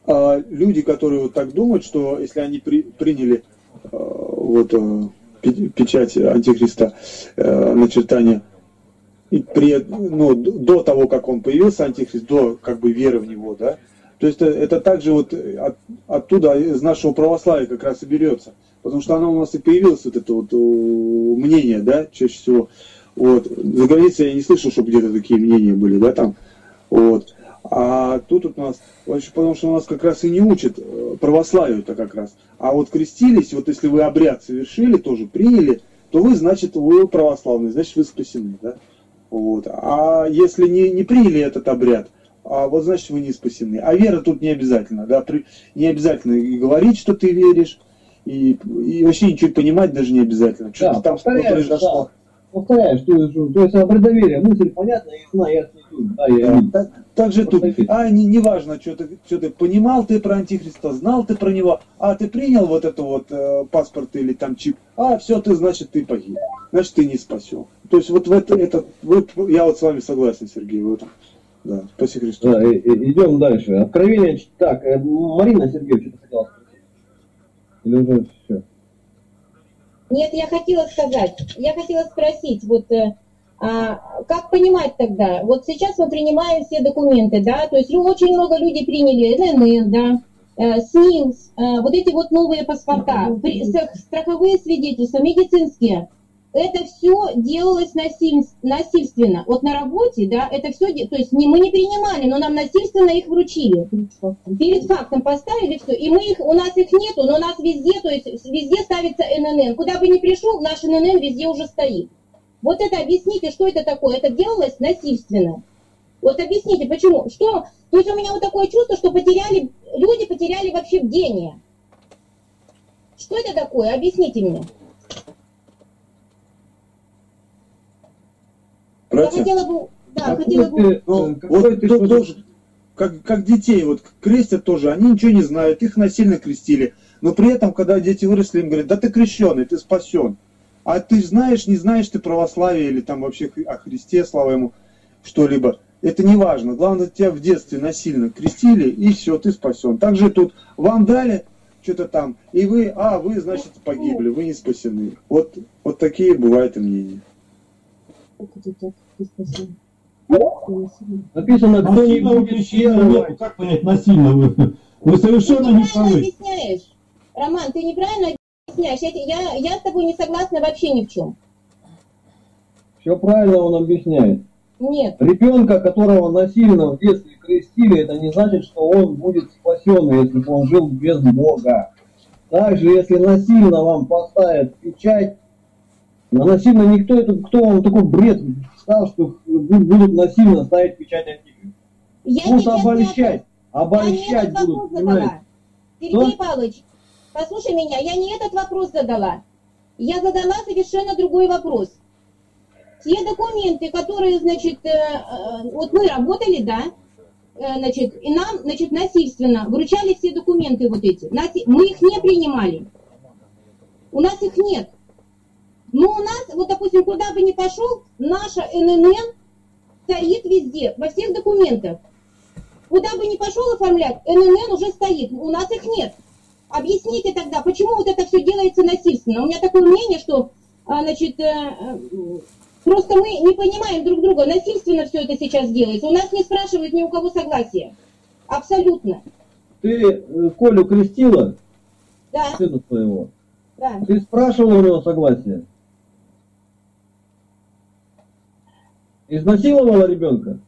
а, люди, которые вот так думают, что если они при, приняли а, вот а, печать антихриста, а, начертание, и при, ну, до того, как он появился, антихрист, до как бы веры в него, да, то есть это, это также вот от, оттуда из нашего православия как раз и берется. Потому что оно у нас и появилось, вот это вот мнение, да, чаще всего. Вот. За границей я не слышал, чтобы где-то такие мнения были, да, там. Вот. А тут у нас, потому что у нас как раз и не учат э, православию-то как раз. А вот крестились, вот если вы обряд совершили, тоже приняли, то вы, значит, вы православный, значит, вы спасены, да. Вот. А если не, не приняли этот обряд, а вот значит вы не спасены. А вера тут не обязательно, да, при, не обязательно и говорить, что ты веришь, и, и вообще ничего понимать даже не обязательно. Что-то да, там произошло. Да повторяю, что, что то есть предоверие, мысль понятна, ясна, ясна тут. Да, я да, так, так же тут, а не, не важно, что ты, что ты понимал ты про антихриста, знал ты про него, а ты принял вот это вот э, паспорт или там чип, а все, ты, значит, ты погиб, значит, ты не спасен. То есть вот в это, это вот, я вот с вами согласен, Сергей, в этом. Да, спасибо Христу. Да, и, и, идем дальше. Откровение, так, э, Марина Сергеевна, что-то хотела спросить? Или уже все? Нет, я хотела сказать, я хотела спросить, вот э, а, как понимать тогда? Вот сейчас мы принимаем все документы, да, то есть очень много людей приняли ННН, да, э, СНИЛС, э, вот эти вот новые паспорта, страховые свидетельства, медицинские это все делалось насильственно. Вот на работе, да, это все, то есть не, мы не принимали, но нам насильственно их вручили. Перед фактом поставили все, и мы их, у нас их нету, но у нас везде, то есть везде ставится ННН. Куда бы ни пришел, наш ННН везде уже стоит. Вот это объясните, что это такое? Это делалось насильственно. Вот объясните, почему? Что? То есть у меня вот такое чувство, что потеряли, люди потеряли вообще бдение. Что это такое? Объясните мне. Братья, я хотела бы, да, хотела бы... Ну, вот ты тоже, как, как детей, вот крестят тоже, они ничего не знают, их насильно крестили. Но при этом, когда дети выросли, им говорят, да ты крещеный, ты спасен. А ты знаешь, не знаешь ты православие или там вообще о Христе, слава ему, что-либо. Это не важно. Главное, тебя в детстве насильно крестили, и все, ты спасен. Также тут вам дали что-то там, и вы, а, вы, значит, погибли, вы не спасены. Вот, вот такие бывают и мнения. Написано, кто не будет веровать. Как понять насильно вы? Вы совершенно не правы. объясняешь. Роман, ты неправильно объясняешь. Я, я, я с тобой не согласна вообще ни в чем. Все правильно он объясняет. Нет. Ребенка, которого насильно в детстве крестили, это не значит, что он будет спасен, если бы он жил без Бога. Также, если насильно вам поставят печать, насильно никто, это кто вам такой бред сказал, что будут насильно ставить печать. Я будут обольщать, обольщать я будут, понимаете? Сергей что? Павлович, послушай меня, я не этот вопрос задала. Я задала совершенно другой вопрос. Те документы, которые, значит, э, э, вот мы работали, да, э, значит, и нам, значит, насильственно вручали все документы вот эти. Мы их не принимали. У нас их нет. Но у нас, вот допустим, куда бы ни пошел, наша ННН стоит везде, во всех документах. Куда бы ни пошел оформлять, ННН уже стоит, у нас их нет. Объясните тогда, почему вот это все делается насильственно? У меня такое мнение, что, а, значит, э, э, просто мы не понимаем друг друга, насильственно все это сейчас делается. У нас не спрашивают ни у кого согласия. Абсолютно. Ты э, Колю крестила? Да. Сына своего? Да. Ты спрашивала у него согласия? Изнасиловала ребенка?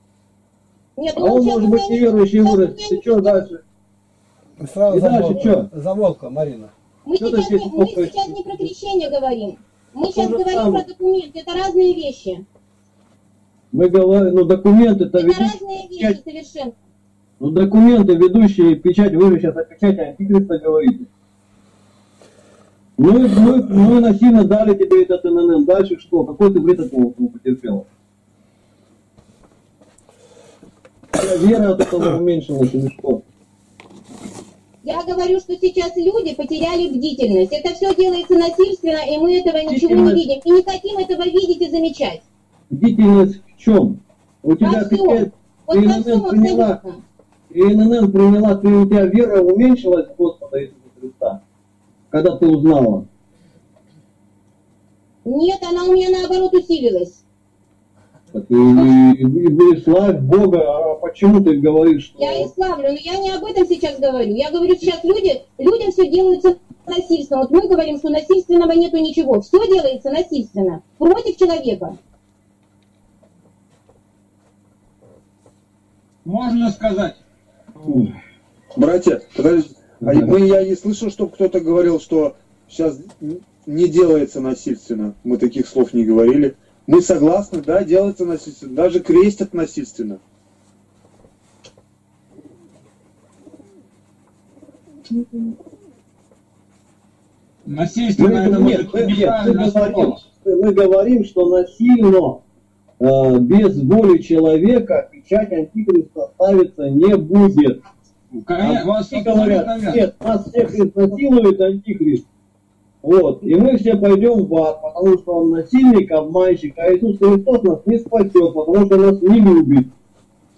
Нет, а он может быть неверующий вырос. Ты что дальше? Сразу И дальше что? Замолкла, Марина. Мы, сейчас не, мы сейчас не про крещение говорим. Мы сейчас говорим самое. про документы. Это разные вещи. Мы говорим, ну документы это Это разные вещи совершенно. Ну документы, ведущие печать, вы же сейчас о печати антихриста говорите. Мы, мы, мы насильно дали тебе этот ННН. Дальше что? Какой ты вред от этого потерпел? Вера от этого уменьшилась или что? Я говорю, что сейчас люди потеряли бдительность. Это все делается насильственно, и мы этого ничего не видим. И не хотим этого видеть и замечать. Бдительность в чем? У тебя теперь вот ИНН приняла, ИНН приняла, ты, у тебя вера уменьшилась в Господа Иисуса Христа, когда ты узнала? Нет, она у меня наоборот усилилась. Так и, и, и славь Бога, а почему ты говоришь, что... Я и славлю, но я не об этом сейчас говорю. Я говорю, сейчас люди, людям все делается насильственно. Вот мы говорим, что насильственного нету ничего. Все делается насильственно, против человека. Можно сказать. Братья, подождите. А мы, я не слышал, чтобы кто-то говорил, что сейчас не делается насильственно. Мы таких слов не говорили. Мы согласны, да, делается насильственно. Даже крестят насильственно. Насильственно это нет, нет, мы, говорим, мы говорим, что насильно, э, без воли человека, печать антихриста ставиться не будет. Конечно, а вас говорят, нет, нас всех изнасилует антихрист. Вот. И мы все пойдем в ад, потому что он насильник, обманщик, а Иисус Христос нас не спасет, потому что нас не любит.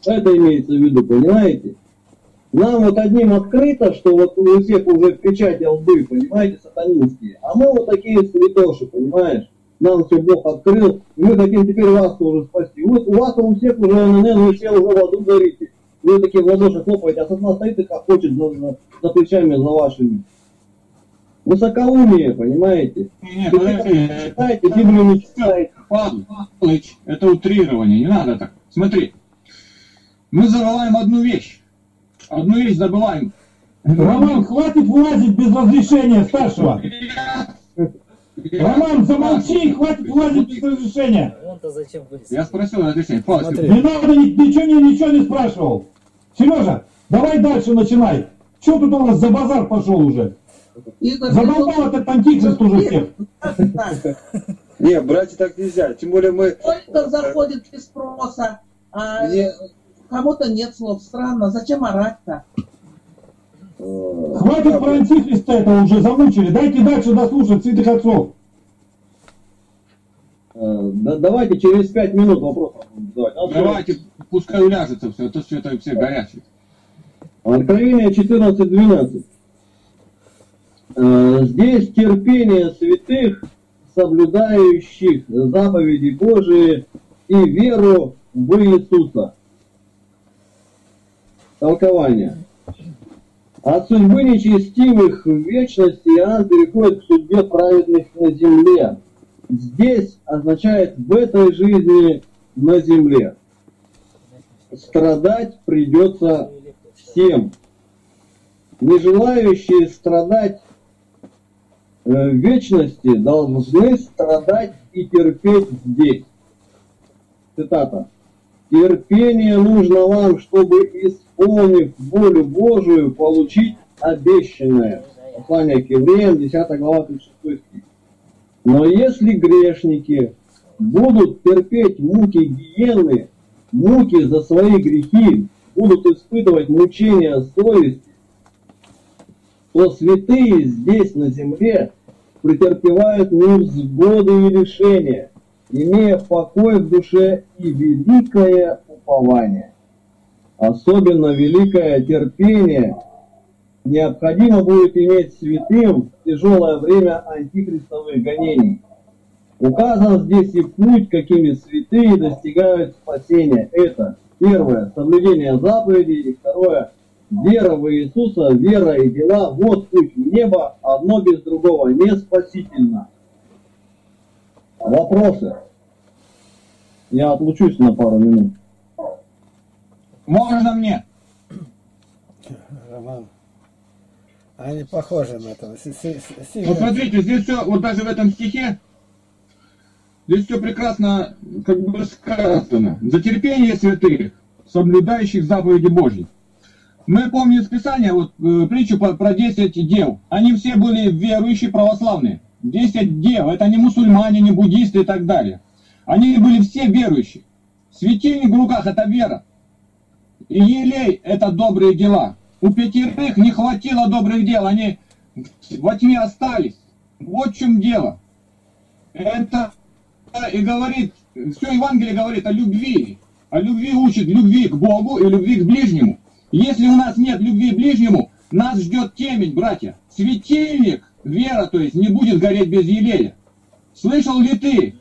Это имеется в виду, понимаете? Нам вот одним открыто, что вот у всех уже печати лбы, понимаете, сатанинские. А мы вот такие святоши, понимаешь? Нам все Бог открыл, и мы хотим теперь вас тоже спасти. Вот у вас у всех уже ННН, вы все уже в аду горите. Вы такие в ладоши хлопаете, а сатана стоит и как хочет за, за, за плечами за вашими. Высокоумие, понимаете? Нет, подожди. Читайте, Библию не читайте. Павлович, это утрирование, не надо так. Смотри, мы забываем одну вещь. Одну вещь забываем. Роман, хватит влазить без разрешения старшего. Роман, замолчи, хватит влазить без разрешения. Он-то зачем вылез? Я спросил разрешение. Павлович, Не надо, ничего, ничего не спрашивал. Сережа, давай дальше начинай. Что тут у нас за базар пошел уже? Задолбал этот антихрист уже всех. Не, братья, так нельзя. Тем более мы... Только заходит без спроса, а Мне... кому-то нет слов. Странно, зачем орать-то? Хватит про антихриста это уже замучили. Дайте дальше дослушать святых отцов. Э, да, давайте через пять минут вопросов задавать. Давайте, пускай уляжется все, а то все это все горячее. Откровение 14.12. Э, здесь терпение святых, соблюдающих заповеди Божии и веру в Иисуса. Толкование. От судьбы нечестивых в вечности Иоанн переходит к судьбе праведных на земле. Здесь означает в этой жизни на земле. Страдать придется всем. Не желающие страдать вечности должны страдать и терпеть здесь. Цитата. Терпение нужно вам, чтобы, исполнив волю Божию, получить обещанное. Послание к евреям, 10 глава, 36 стих. Но если грешники будут терпеть муки гиены, муки за свои грехи, будут испытывать мучения совести, то святые здесь на земле претерпевают невзгоды и лишения, имея покой в душе и великое упование. Особенно великое терпение необходимо будет иметь святым в тяжелое время антихристовых гонений. Указан здесь и путь, какими святые достигают спасения. Это первое – соблюдение заповедей, и второе Вера в Иисуса, вера и дела – вот путь в небо, одно без другого не спасительно. Вопросы? Я отлучусь на пару минут. Можно мне? Роман, они похожи на это. Вот смотрите, здесь все, вот даже в этом стихе, здесь все прекрасно как бы сказано. За терпение святых, соблюдающих заповеди Божьи. Мы помним из Писания вот, э, притчу про, про 10 дев. Они все были верующие православные. 10 дев. Это не мусульмане, не буддисты и так далее. Они были все верующие. Светильник в руках – это вера. И елей – это добрые дела. У пятерых не хватило добрых дел. Они во тьме остались. Вот в чем дело. Это и говорит, все Евангелие говорит о любви. О любви учит любви к Богу и любви к ближнему. Если у нас нет любви к ближнему, нас ждет темень, братья. Светильник, вера, то есть, не будет гореть без елея. Слышал ли ты,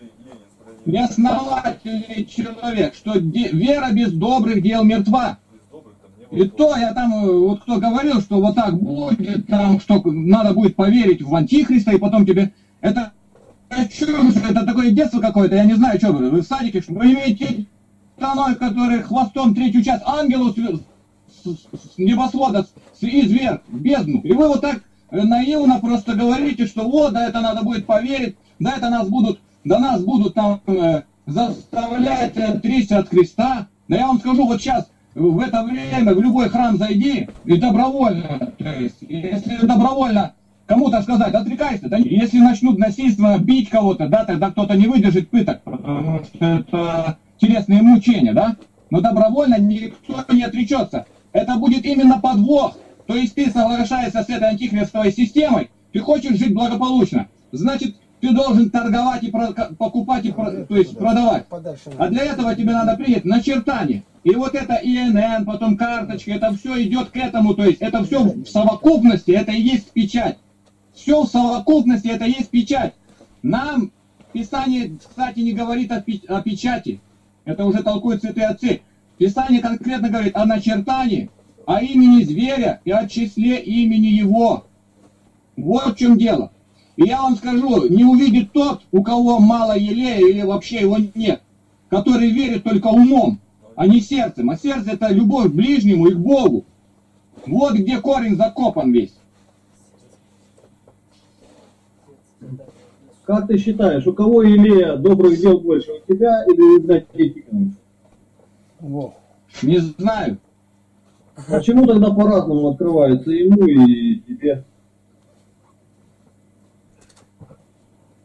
неосновательный человек, что вера без добрых дел мертва? И то я там, э, вот кто говорил, что вот так будет, там, что надо будет поверить в Антихриста, и потом тебе... Это, это такое детство какое-то, я не знаю, что вы, вы в садике, что вы имеете страной, который хвостом третью часть ангелу небосвода изверг в бездну. И вы вот так э, наивно просто говорите, что вот, да это надо будет поверить, да это нас будут, да нас будут там э, заставлять отречься от креста. Да я вам скажу, вот сейчас в это время в любой храм зайди и добровольно, то есть, если добровольно кому-то сказать, отрекайся, да, если начнут насильственно бить кого-то, да, тогда кто-то не выдержит пыток, потому что это телесные мучения, да, но добровольно никто не отречется. Это будет именно подвох. То есть ты соглашаешься с этой антихристовой системой, ты хочешь жить благополучно. Значит, ты должен торговать и покупать, и про, то есть продавать. А для этого тебе надо принять начертание. И вот это ИНН, потом карточки, это все идет к этому, то есть это все в совокупности, это и есть печать. Все в совокупности, это и есть печать. Нам Писание, кстати, не говорит о, о печати. Это уже толкуют святые отцы. Писание конкретно говорит о начертании, о имени зверя и о числе имени его. Вот в чем дело. И я вам скажу, не увидит тот, у кого мало елея или вообще его нет, который верит только умом, а не сердцем. А сердце это любовь к ближнему и к Богу. Вот где корень закопан весь. Как ты считаешь, у кого Илея добрых дел больше, у тебя или у Игнатия Тихоновича? Во. Не знаю. Почему тогда по-разному открывается ему и тебе?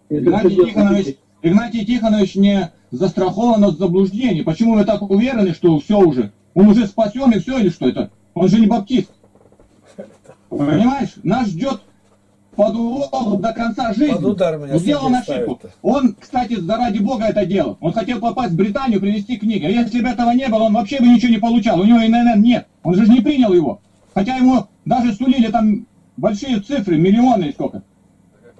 Игнатий Тихонович, Игнатий Тихонович не застрахован от заблуждений. Почему вы так уверены, что все уже? Он уже спасен и все или что это? Он же не баптист. [laughs] Понимаешь? Нас ждет под углом до конца жизни. Под удар меня Сделал ошибку. Он, кстати, заради бога это делал. Он хотел попасть в Британию, принести книги. А если бы этого не было, он вообще бы ничего не получал. У него ИНН нет. Он же не принял его. Хотя ему даже сулили там большие цифры, миллионы и сколько.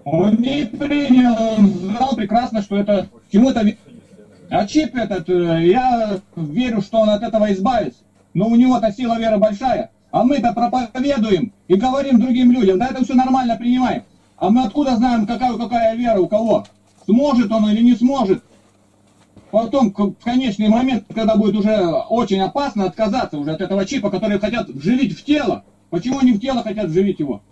Он не принял, он знал прекрасно, что это чему-то... А чип этот, э, я верю, что он от этого избавится. Но у него-то сила веры большая. А мы-то проповедуем и говорим другим людям, да это все нормально принимаем. А мы откуда знаем, какая, какая вера у кого? Сможет он или не сможет? Потом, в конечный момент, когда будет уже очень опасно отказаться уже от этого чипа, который хотят вживить в тело. Почему они в тело хотят вживить его?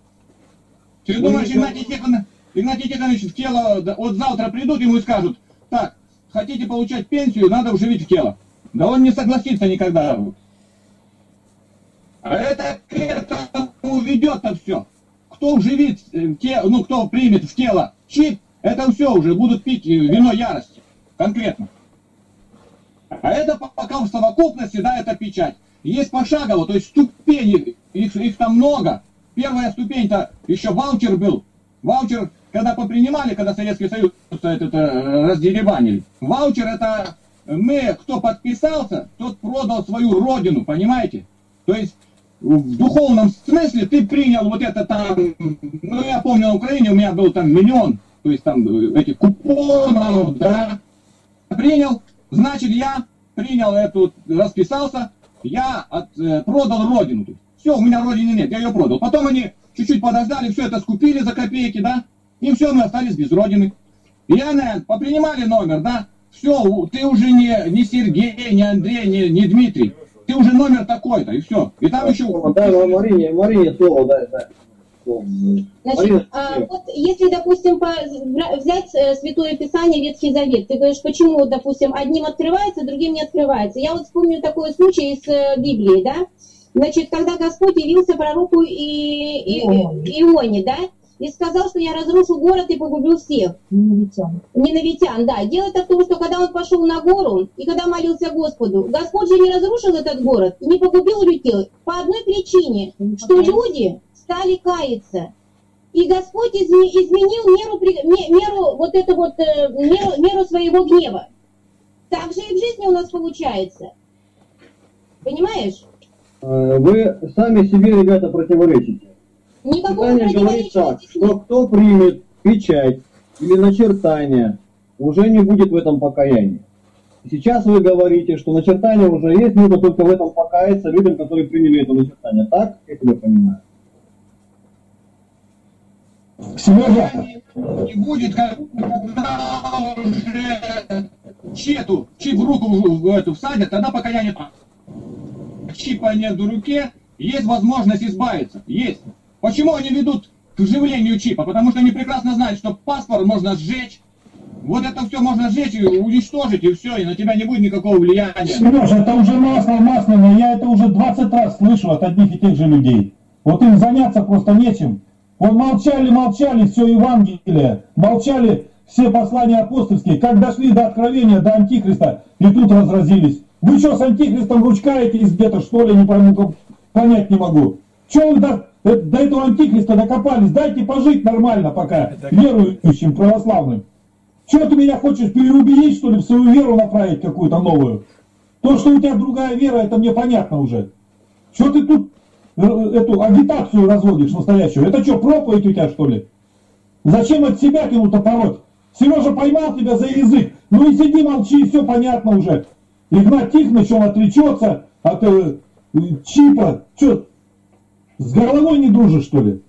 Ты думаешь, Игнатий Тихонович, Игнатий Тихонович в тело, вот завтра придут ему и скажут, так, хотите получать пенсию, надо вживить в тело. Да он не согласится никогда. А это к этому ведет-то все. Кто вживит, э, те, ну кто примет в тело чип, это все уже будут пить э, вино ярости. Конкретно. А это пока в совокупности, да, это печать. Есть пошагово, то есть ступени, их, их там много. Первая ступень-то еще ваучер был. Ваучер, когда попринимали, когда Советский Союз это, это э, раздеребанили. Ваучер это мы, кто подписался, тот продал свою родину, понимаете? То есть в духовном смысле ты принял вот это там, ну я помню на Украине у меня был там миллион, то есть там э, этих купонов, да, принял, значит я принял эту, расписался, я от, э, продал родину. Все, у меня родины нет, я ее продал. Потом они чуть-чуть подождали, все это скупили за копейки, да, и все, мы остались без родины. И они попринимали номер, да, все, ты уже не, не Сергей, не Андрей, не, не Дмитрий ты уже номер такой-то, и все. И там еще... Да, Марине, Марине слово, да, да. Значит, а, вот если, допустим, по, взять э, Святое Писание, Ветхий Завет, ты говоришь, почему, допустим, одним открывается, другим не открывается. Я вот вспомню такой случай из э, Библии, да? значит, когда Господь явился пророку и, и, Ионе, да, и сказал, что я разрушу город и погублю всех. Ненавитян. Ненавитян, да. Дело то в том, что когда он пошел на гору, и когда молился Господу, Господь же не разрушил этот город и не погубил людей по одной причине, что люди стали каяться. И Господь изменил меру, меру вот это вот, э, меру, меру своего гнева. Так же и в жизни у нас получается. Понимаешь? Э, вы сами себе, ребята, противоречите. Писание говорит так, что кто примет печать или начертание, уже не будет в этом покаянии. Сейчас вы говорите, что начертание уже есть, нужно только в этом покаяться людям, которые приняли это начертание. Так, я тебя понимаю? Сережа, не будет, когда уже читу, чип в руку в эту всадят, тогда покаяние. Чипа нет в руке, есть возможность избавиться. Есть. Почему они ведут к вживлению чипа? Потому что они прекрасно знают, что паспорт можно сжечь, вот это все можно сжечь и уничтожить, и все, и на тебя не будет никакого влияния. Сережа, это уже масло масляное, я это уже 20 раз слышу от одних и тех же людей. Вот им заняться просто нечем. Вот молчали, молчали все Евангелие, молчали все послания апостольские, как дошли до откровения, до Антихриста, и тут разразились. Вы что, с Антихристом ручкаетесь где-то, что ли, не пойму, понять не могу. Что вы до, до этого Антихриста докопались? Дайте пожить нормально пока, верующим, православным. Что ты меня хочешь переубедить, что ли, в свою веру направить какую-то новую? То, что у тебя другая вера, это мне понятно уже. Что ты тут э, эту агитацию разводишь настоящую? Это что, проповедь у тебя, что ли? Зачем от себя кому-то пороть? Сережа поймал тебя за язык. Ну и сиди, молчи, все понятно уже. Игнат Тихонович, он отречется от э, чипа. Что, с головой не дружишь, что ли?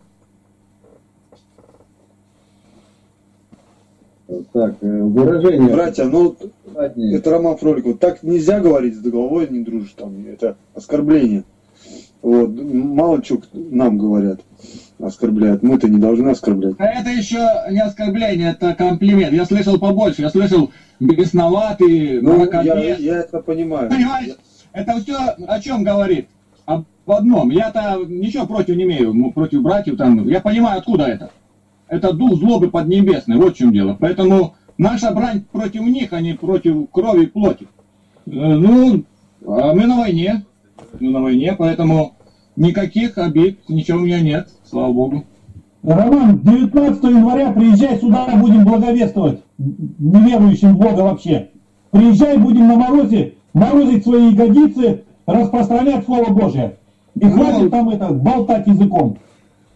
Так, э, выражение. Братья, ну, Братья. это Роман Фроликов. Так нельзя говорить, с головой не дружишь там. Это оскорбление. Вот. Мало чего нам говорят, оскорбляют. Мы-то не должны оскорблять. А это еще не оскорбление, это комплимент. Я слышал побольше. Я слышал бесноватый, ну, я, я это понимаю. Понимаешь? Я... Это все о чем говорит? Об одном. Я-то ничего против не имею, против братьев там. Я понимаю, откуда это это дух злобы поднебесный, вот в чем дело. Поэтому наша брань против них, а не против крови и плоти. Э, ну, а мы на войне, мы на войне, поэтому никаких обид, ничего у меня нет, слава Богу. Роман, 19 января приезжай сюда, будем благовествовать неверующим в Бога вообще. Приезжай, будем на морозе, морозить свои ягодицы, распространять Слово Божье. И хватит ну, там это болтать языком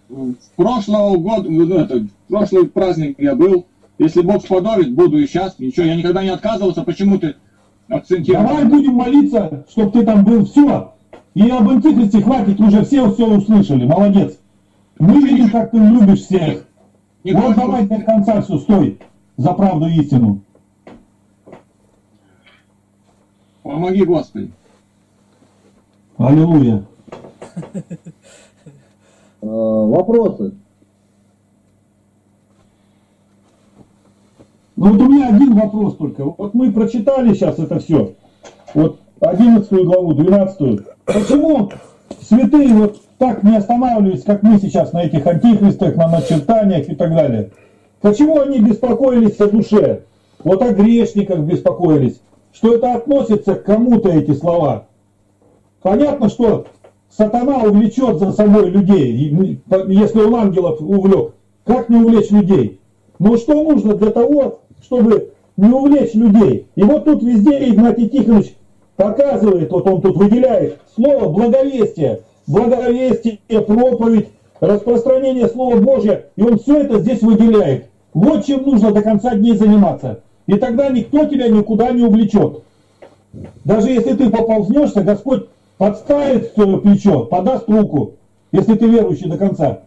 в прошлого года, ну, это, в прошлый праздник я был. Если Бог сподобит, буду и сейчас. Ничего, я никогда не отказывался. Почему ты акцентируешь? Давай будем молиться, чтобы ты там был. Все. И об антихристе хватит, уже все все услышали. Молодец. Мы видим, как ты любишь всех. Не вот давай до конца все, стой. За правду и истину. Помоги, Господи. Аллилуйя. Э, вопросы? Ну вот у меня один вопрос только. Вот мы прочитали сейчас это все. Вот 11 главу, 12. Почему святые вот так не останавливались, как мы сейчас на этих антихристах, на начертаниях и так далее? Почему они беспокоились о душе? Вот о грешниках беспокоились. Что это относится к кому-то эти слова? Понятно, что сатана увлечет за собой людей, если он ангелов увлек. Как не увлечь людей? Но что нужно для того, чтобы не увлечь людей? И вот тут везде Игнатий Тихонович показывает, вот он тут выделяет слово благовестие, благовестие, проповедь, распространение Слова Божьего, и он все это здесь выделяет. Вот чем нужно до конца дней заниматься. И тогда никто тебя никуда не увлечет. Даже если ты поползнешься, Господь подставит плечо, подаст руку, если ты верующий до конца.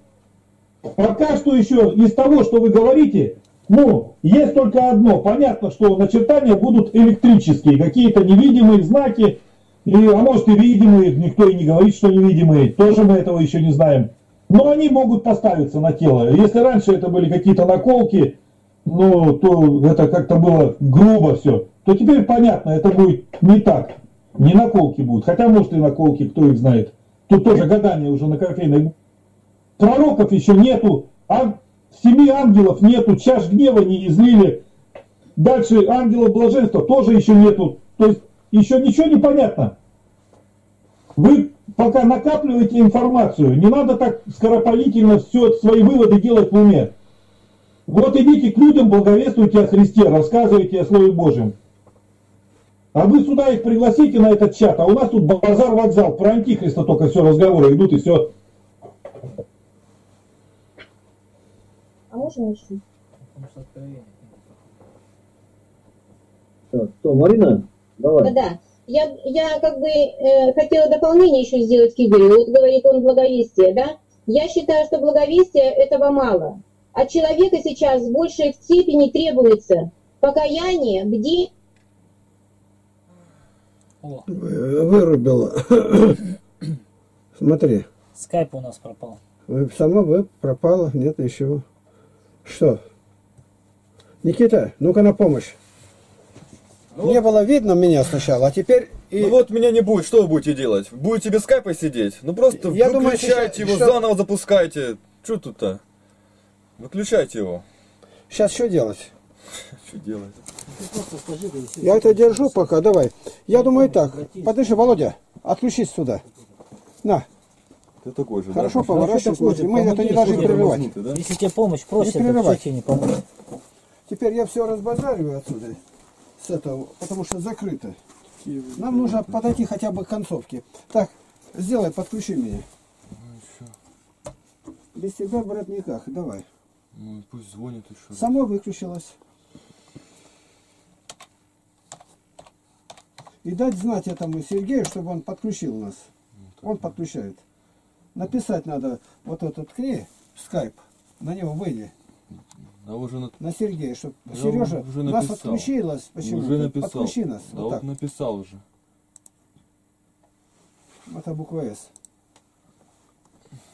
Пока что еще из того, что вы говорите, ну, есть только одно. Понятно, что начертания будут электрические, какие-то невидимые знаки, и, а может и видимые, никто и не говорит, что невидимые, тоже мы этого еще не знаем. Но они могут поставиться на тело. Если раньше это были какие-то наколки, ну, то это как-то было грубо все, то теперь понятно, это будет не так. Не наколки будут, хотя может и наколки, кто их знает. Тут тоже гадание уже на кофейной. Пророков еще нету, а семи ангелов нету, чаш гнева не излили. Дальше ангелов блаженства тоже еще нету. То есть еще ничего не понятно. Вы пока накапливаете информацию, не надо так скоропалительно все свои выводы делать в уме. Вот идите к людям, благовествуйте о Христе, рассказывайте о Слове Божьем. А вы сюда их пригласите на этот чат, а у нас тут базар-вокзал, про Антихриста только все разговоры идут и все. А можно еще? Так, что, Марина? Давай. Да, да. Я, я как бы э, хотела дополнение еще сделать к Игорю. Вот говорит он благовестие, да? Я считаю, что благовестия этого мало. От человека сейчас в большей степени требуется покаяние, бди. О, Вырубила. [coughs] Смотри. скайп у нас пропал. Сама вы пропала. Нет еще. Что? Никита, ну-ка на помощь. Не было видно меня сначала, а теперь и... Ну вот меня не будет, что вы будете делать? Будете без скайпа сидеть? Ну просто Я думаю, выключайте сейчас- его, что- заново запускайте. Что тут-то? Выключайте его. Сейчас что делать? [laughs] Что делать? Я это держу пока, давай. Я думаю так. Подожди, Володя, отключись сюда. На, Ты такой же, хорошо да? поворачивай, смотри. Мы это не должны прерывать. Если тебе помощь просят, Не тебе не поможет? Теперь я все разбазариваю отсюда, с этого, потому что закрыто. Нам нужно подойти хотя бы к концовке. Так, сделай, подключи меня. Без тебя, брат, никак. Давай. Ну, пусть звонит еще. Само выключилось. И дать знать этому Сергею, чтобы он подключил нас. Он подключает. Написать надо вот этот клей, скайп, на него выйди, Да уже, на... на Сергея, чтобы Я Сережа уже нас отключилось. Почему? уже написал. Подключи нас. Да вот вот так. написал уже. Это буква С.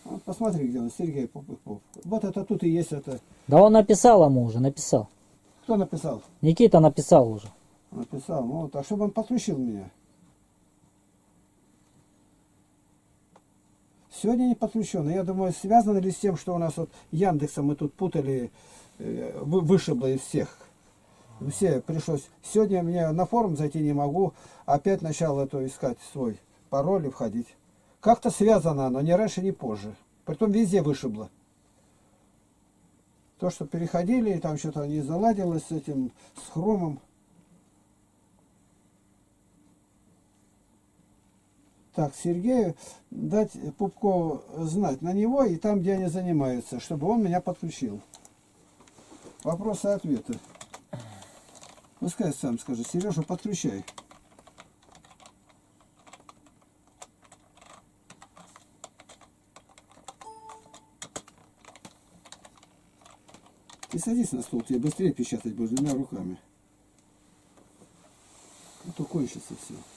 Вот посмотри, где он, Сергей Попов. Вот это тут и есть это. Да он написал ему уже, написал. Кто написал? Никита написал уже. Написал. Ну, вот, а чтобы он подключил меня. Сегодня не подключен. Я думаю, связано ли с тем, что у нас вот Яндекса мы тут путали, э, вы- вышибло из всех. Все пришлось. Сегодня мне на форум зайти не могу. Опять начал это искать свой пароль и входить. Как-то связано оно, ни раньше, ни позже. Притом везде вышибло. То, что переходили, и там что-то не заладилось с этим, с хромом. Так, Сергею дать Пупкову знать на него и там, где они занимаются, чтобы он меня подключил. Вопросы и ответы. Пускай сам скажет. Сережа, подключай. Ты садись на стол, тебе быстрее печатать будешь двумя руками. А то кончится все.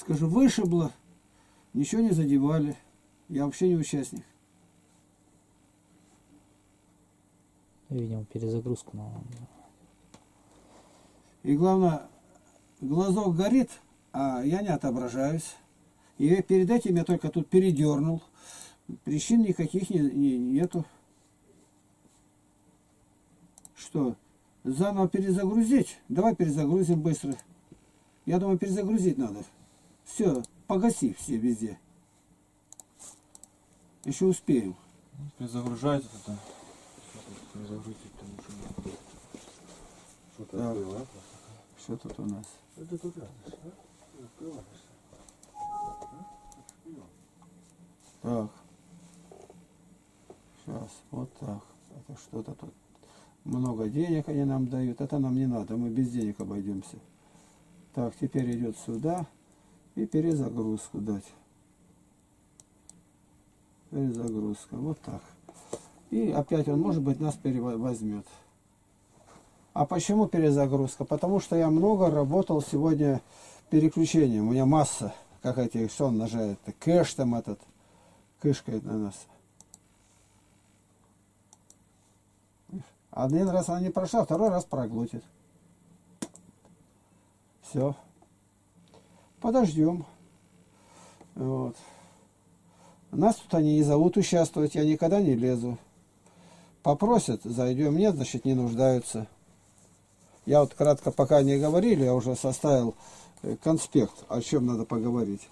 Скажу, вышибло, ничего не задевали. Я вообще не участник. Видимо, перезагрузку надо. И главное, глазок горит, а я не отображаюсь. И перед этим я только тут передернул. Причин никаких не, не- нету. Что, заново перезагрузить? Давай перезагрузим быстро. Я думаю, перезагрузить надо. Все, погаси все везде. Еще успеем. Перезагружайте это. Что-то Так. открыл, а? Что тут у нас? Это а? Открываешь. Так. Сейчас, вот так. Это что-то тут. Много денег они нам дают. Это нам не надо, мы без денег обойдемся. Так, теперь идет сюда и перезагрузку дать. Перезагрузка. Вот так. И опять он, может быть, нас перевозьмет. А почему перезагрузка? Потому что я много работал сегодня переключением. У меня масса, как эти, что он нажает, кэш там этот, кышкает на нас. Один раз она не прошла, второй раз проглотит. Все. Подождем. Вот. Нас тут они не зовут участвовать, я никогда не лезу. Попросят, зайдем, нет, значит, не нуждаются. Я вот кратко, пока не говорили, я уже составил э, конспект, о чем надо поговорить,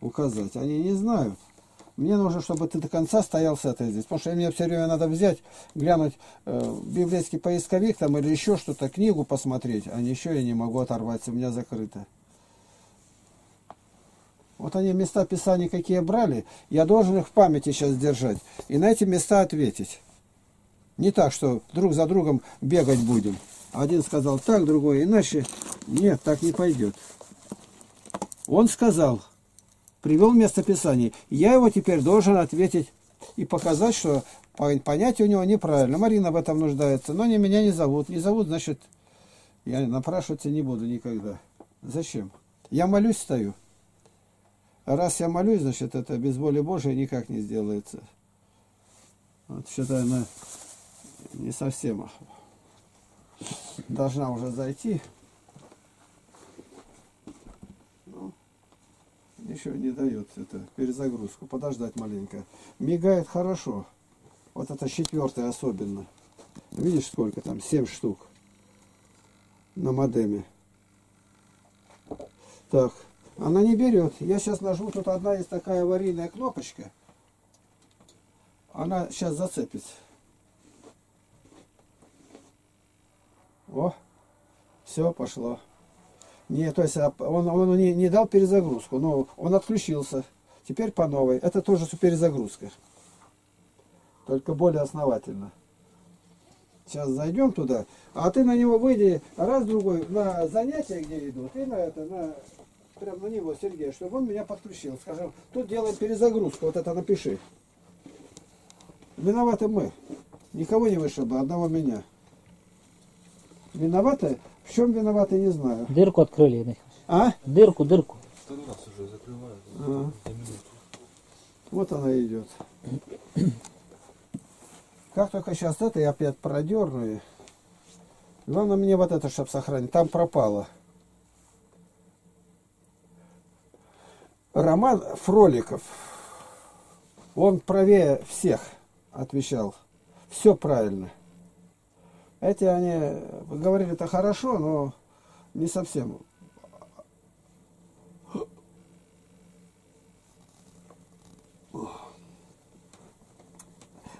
указать. Они не знают. Мне нужно, чтобы ты до конца стоял с этой здесь. Потому что мне все время надо взять, глянуть э, библейский поисковик там или еще что-то, книгу посмотреть, а ничего я не могу оторваться, у меня закрыто. Вот они места Писания какие брали, я должен их в памяти сейчас держать и на эти места ответить. Не так, что друг за другом бегать будем. Один сказал так, другой иначе. Нет, так не пойдет. Он сказал, привел место Писания. Я его теперь должен ответить и показать, что понятие у него неправильно. Марина в этом нуждается, но они меня не зовут. Не зовут, значит, я напрашиваться не буду никогда. Зачем? Я молюсь, стою. Раз я молюсь, значит, это без воли Божией никак не сделается. Вот что-то она не совсем должна уже зайти. Ну, еще не дает это перезагрузку. Подождать маленько. Мигает хорошо. Вот это четвертое особенно. Видишь, сколько там? Семь штук на модеме. Так. Она не берет. Я сейчас нажму, тут одна есть такая аварийная кнопочка. Она сейчас зацепится. О, все, пошло. Не, то есть а, он, он не, не дал перезагрузку, но он отключился. Теперь по новой. Это тоже перезагрузка. Только более основательно. Сейчас зайдем туда, а ты на него выйди раз другой на занятия, где идут, и на это, на прям на него, Сергей, чтобы он меня подключил. Скажем, тут делаем перезагрузку, вот это напиши. Виноваты мы. Никого не вышибло, одного меня. Виноваты? В чем виноваты, не знаю. Дырку открыли, Михаил. А? Дырку, дырку. Второй раз уже закрывают. А. Вот она идет. Как только сейчас это, я опять продерну. Главное мне вот это, чтобы сохранить. Там пропало. Роман Фроликов, он правее всех отвечал. Все правильно. Эти они говорили это хорошо, но не совсем.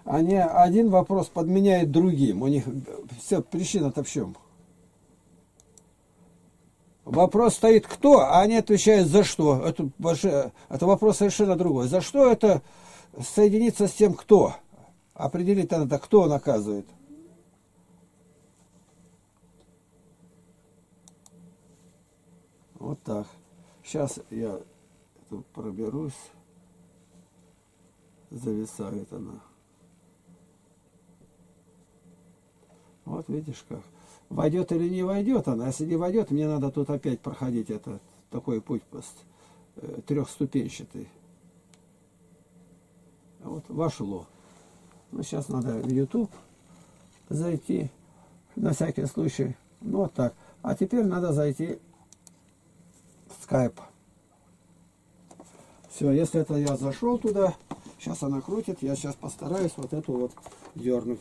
Они один вопрос подменяют другим. У них все причина-то в чем? Вопрос стоит кто, а они отвечают за что. Это, большой, это вопрос совершенно другой. За что это соединиться с тем, кто? Определить надо, кто наказывает. Вот так. Сейчас я проберусь. Зависает она. Вот видишь как войдет или не войдет она. Если не войдет, мне надо тут опять проходить этот такой путь э, трехступенчатый. Вот вошло. Ну, сейчас надо в YouTube зайти, на всякий случай. Ну, вот так. А теперь надо зайти в Skype. Все, если это я зашел туда, сейчас она крутит, я сейчас постараюсь вот эту вот дернуть.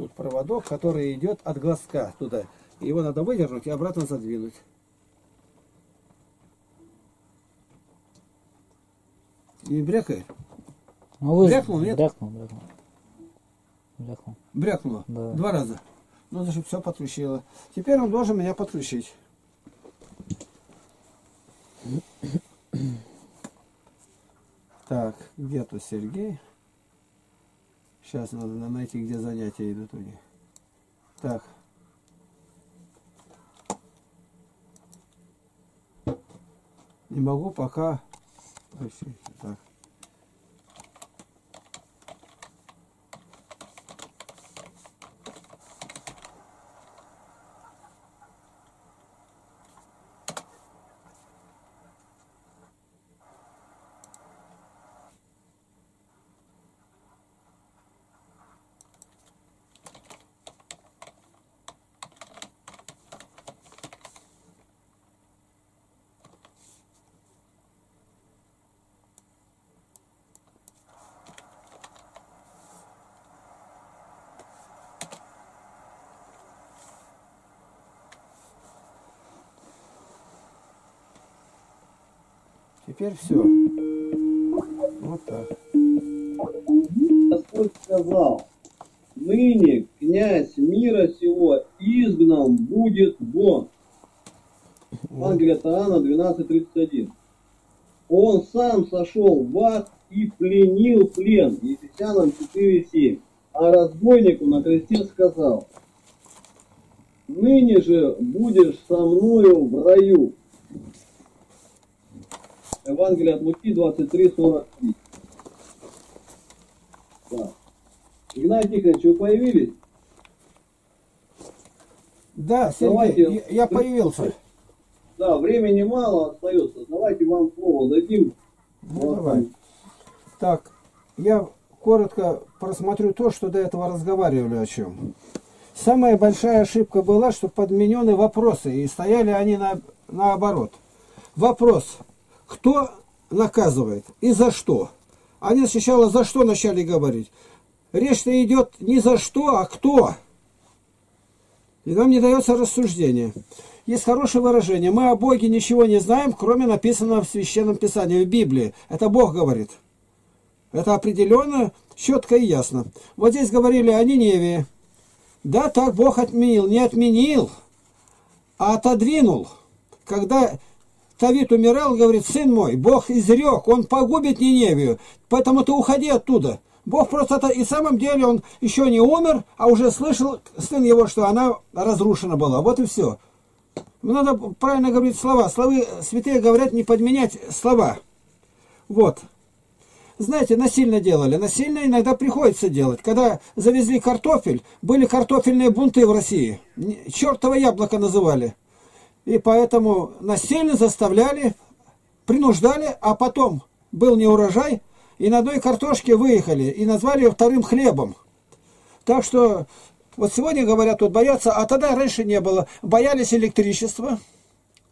Тут проводок, который идет от глазка туда. Его надо выдернуть и обратно задвинуть. Не брякает? Ну, вы... Брякнул, нет? Брякнул, брякнул. Брякнул. Брякнуло? Да. Два раза. Ну, значит, все подключило. Теперь он должен меня подключить. Так, где тут Сергей? Сейчас надо найти, где занятия идут у них. Так. Не могу пока... Так. Теперь все. Вот так. Господь сказал, ныне князь мира сего изгнан будет вон. Евангелие от Иоанна 12.31. Он сам сошел в ад и пленил плен. Ефесянам 4.7. А разбойнику на кресте сказал, ныне же будешь со мною в раю. Евангелие от Луки 23.43. Так. Игнатий Тихонович, вы появились? Да, Сергей, Давайте. я, я появился. Да, времени мало остается. Давайте вам слово дадим. Ну, Вот давай. Так, я коротко просмотрю то, что до этого разговаривали о чем. Самая большая ошибка была, что подменены вопросы, и стояли они на, наоборот. Вопрос, кто наказывает и за что? Они сначала за что начали говорить. Речь-то идет не за что, а кто. И нам не дается рассуждение. Есть хорошее выражение. Мы о Боге ничего не знаем, кроме написанного в Священном Писании, в Библии. Это Бог говорит. Это определенно, четко и ясно. Вот здесь говорили о Ниневии. Да, так Бог отменил. Не отменил, а отодвинул. Когда Тавит умирал, говорит, сын мой, Бог изрек, он погубит Ниневию, поэтому ты уходи оттуда. Бог просто это, и в самом деле он еще не умер, а уже слышал, сын его, что она разрушена была. Вот и все. Надо правильно говорить слова. Словы святые говорят не подменять слова. Вот. Знаете, насильно делали. Насильно иногда приходится делать. Когда завезли картофель, были картофельные бунты в России. Чертово яблоко называли. И поэтому насильно заставляли, принуждали, а потом был неурожай, и на одной картошке выехали, и назвали ее вторым хлебом. Так что, вот сегодня говорят, тут боятся, а тогда раньше не было. Боялись электричества,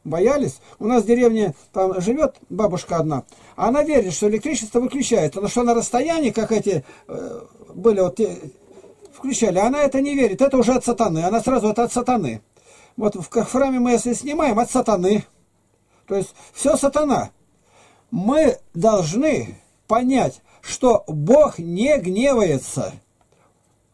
боялись. У нас в деревне там живет бабушка одна, она верит, что электричество выключается, но что на расстоянии, как эти э, были, вот те, включали, она это не верит, это уже от сатаны, она сразу это от сатаны. Вот в храме мы если снимаем, от сатаны. То есть все сатана. Мы должны понять, что Бог не гневается.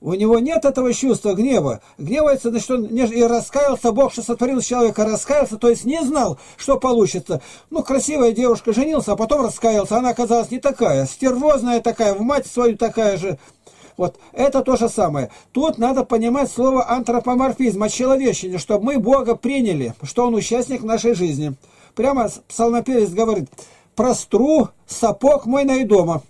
У него нет этого чувства гнева. Гневается, значит, он не, и раскаялся, Бог, что сотворил человека, раскаялся, то есть не знал, что получится. Ну, красивая девушка женился, а потом раскаялся, она оказалась не такая, стервозная такая, в мать свою такая же. Вот, это то же самое. Тут надо понимать слово антропоморфизм, очеловечение, чтобы мы Бога приняли, что Он участник нашей жизни. Прямо псалмопевец говорит, простру сапог мой найдома.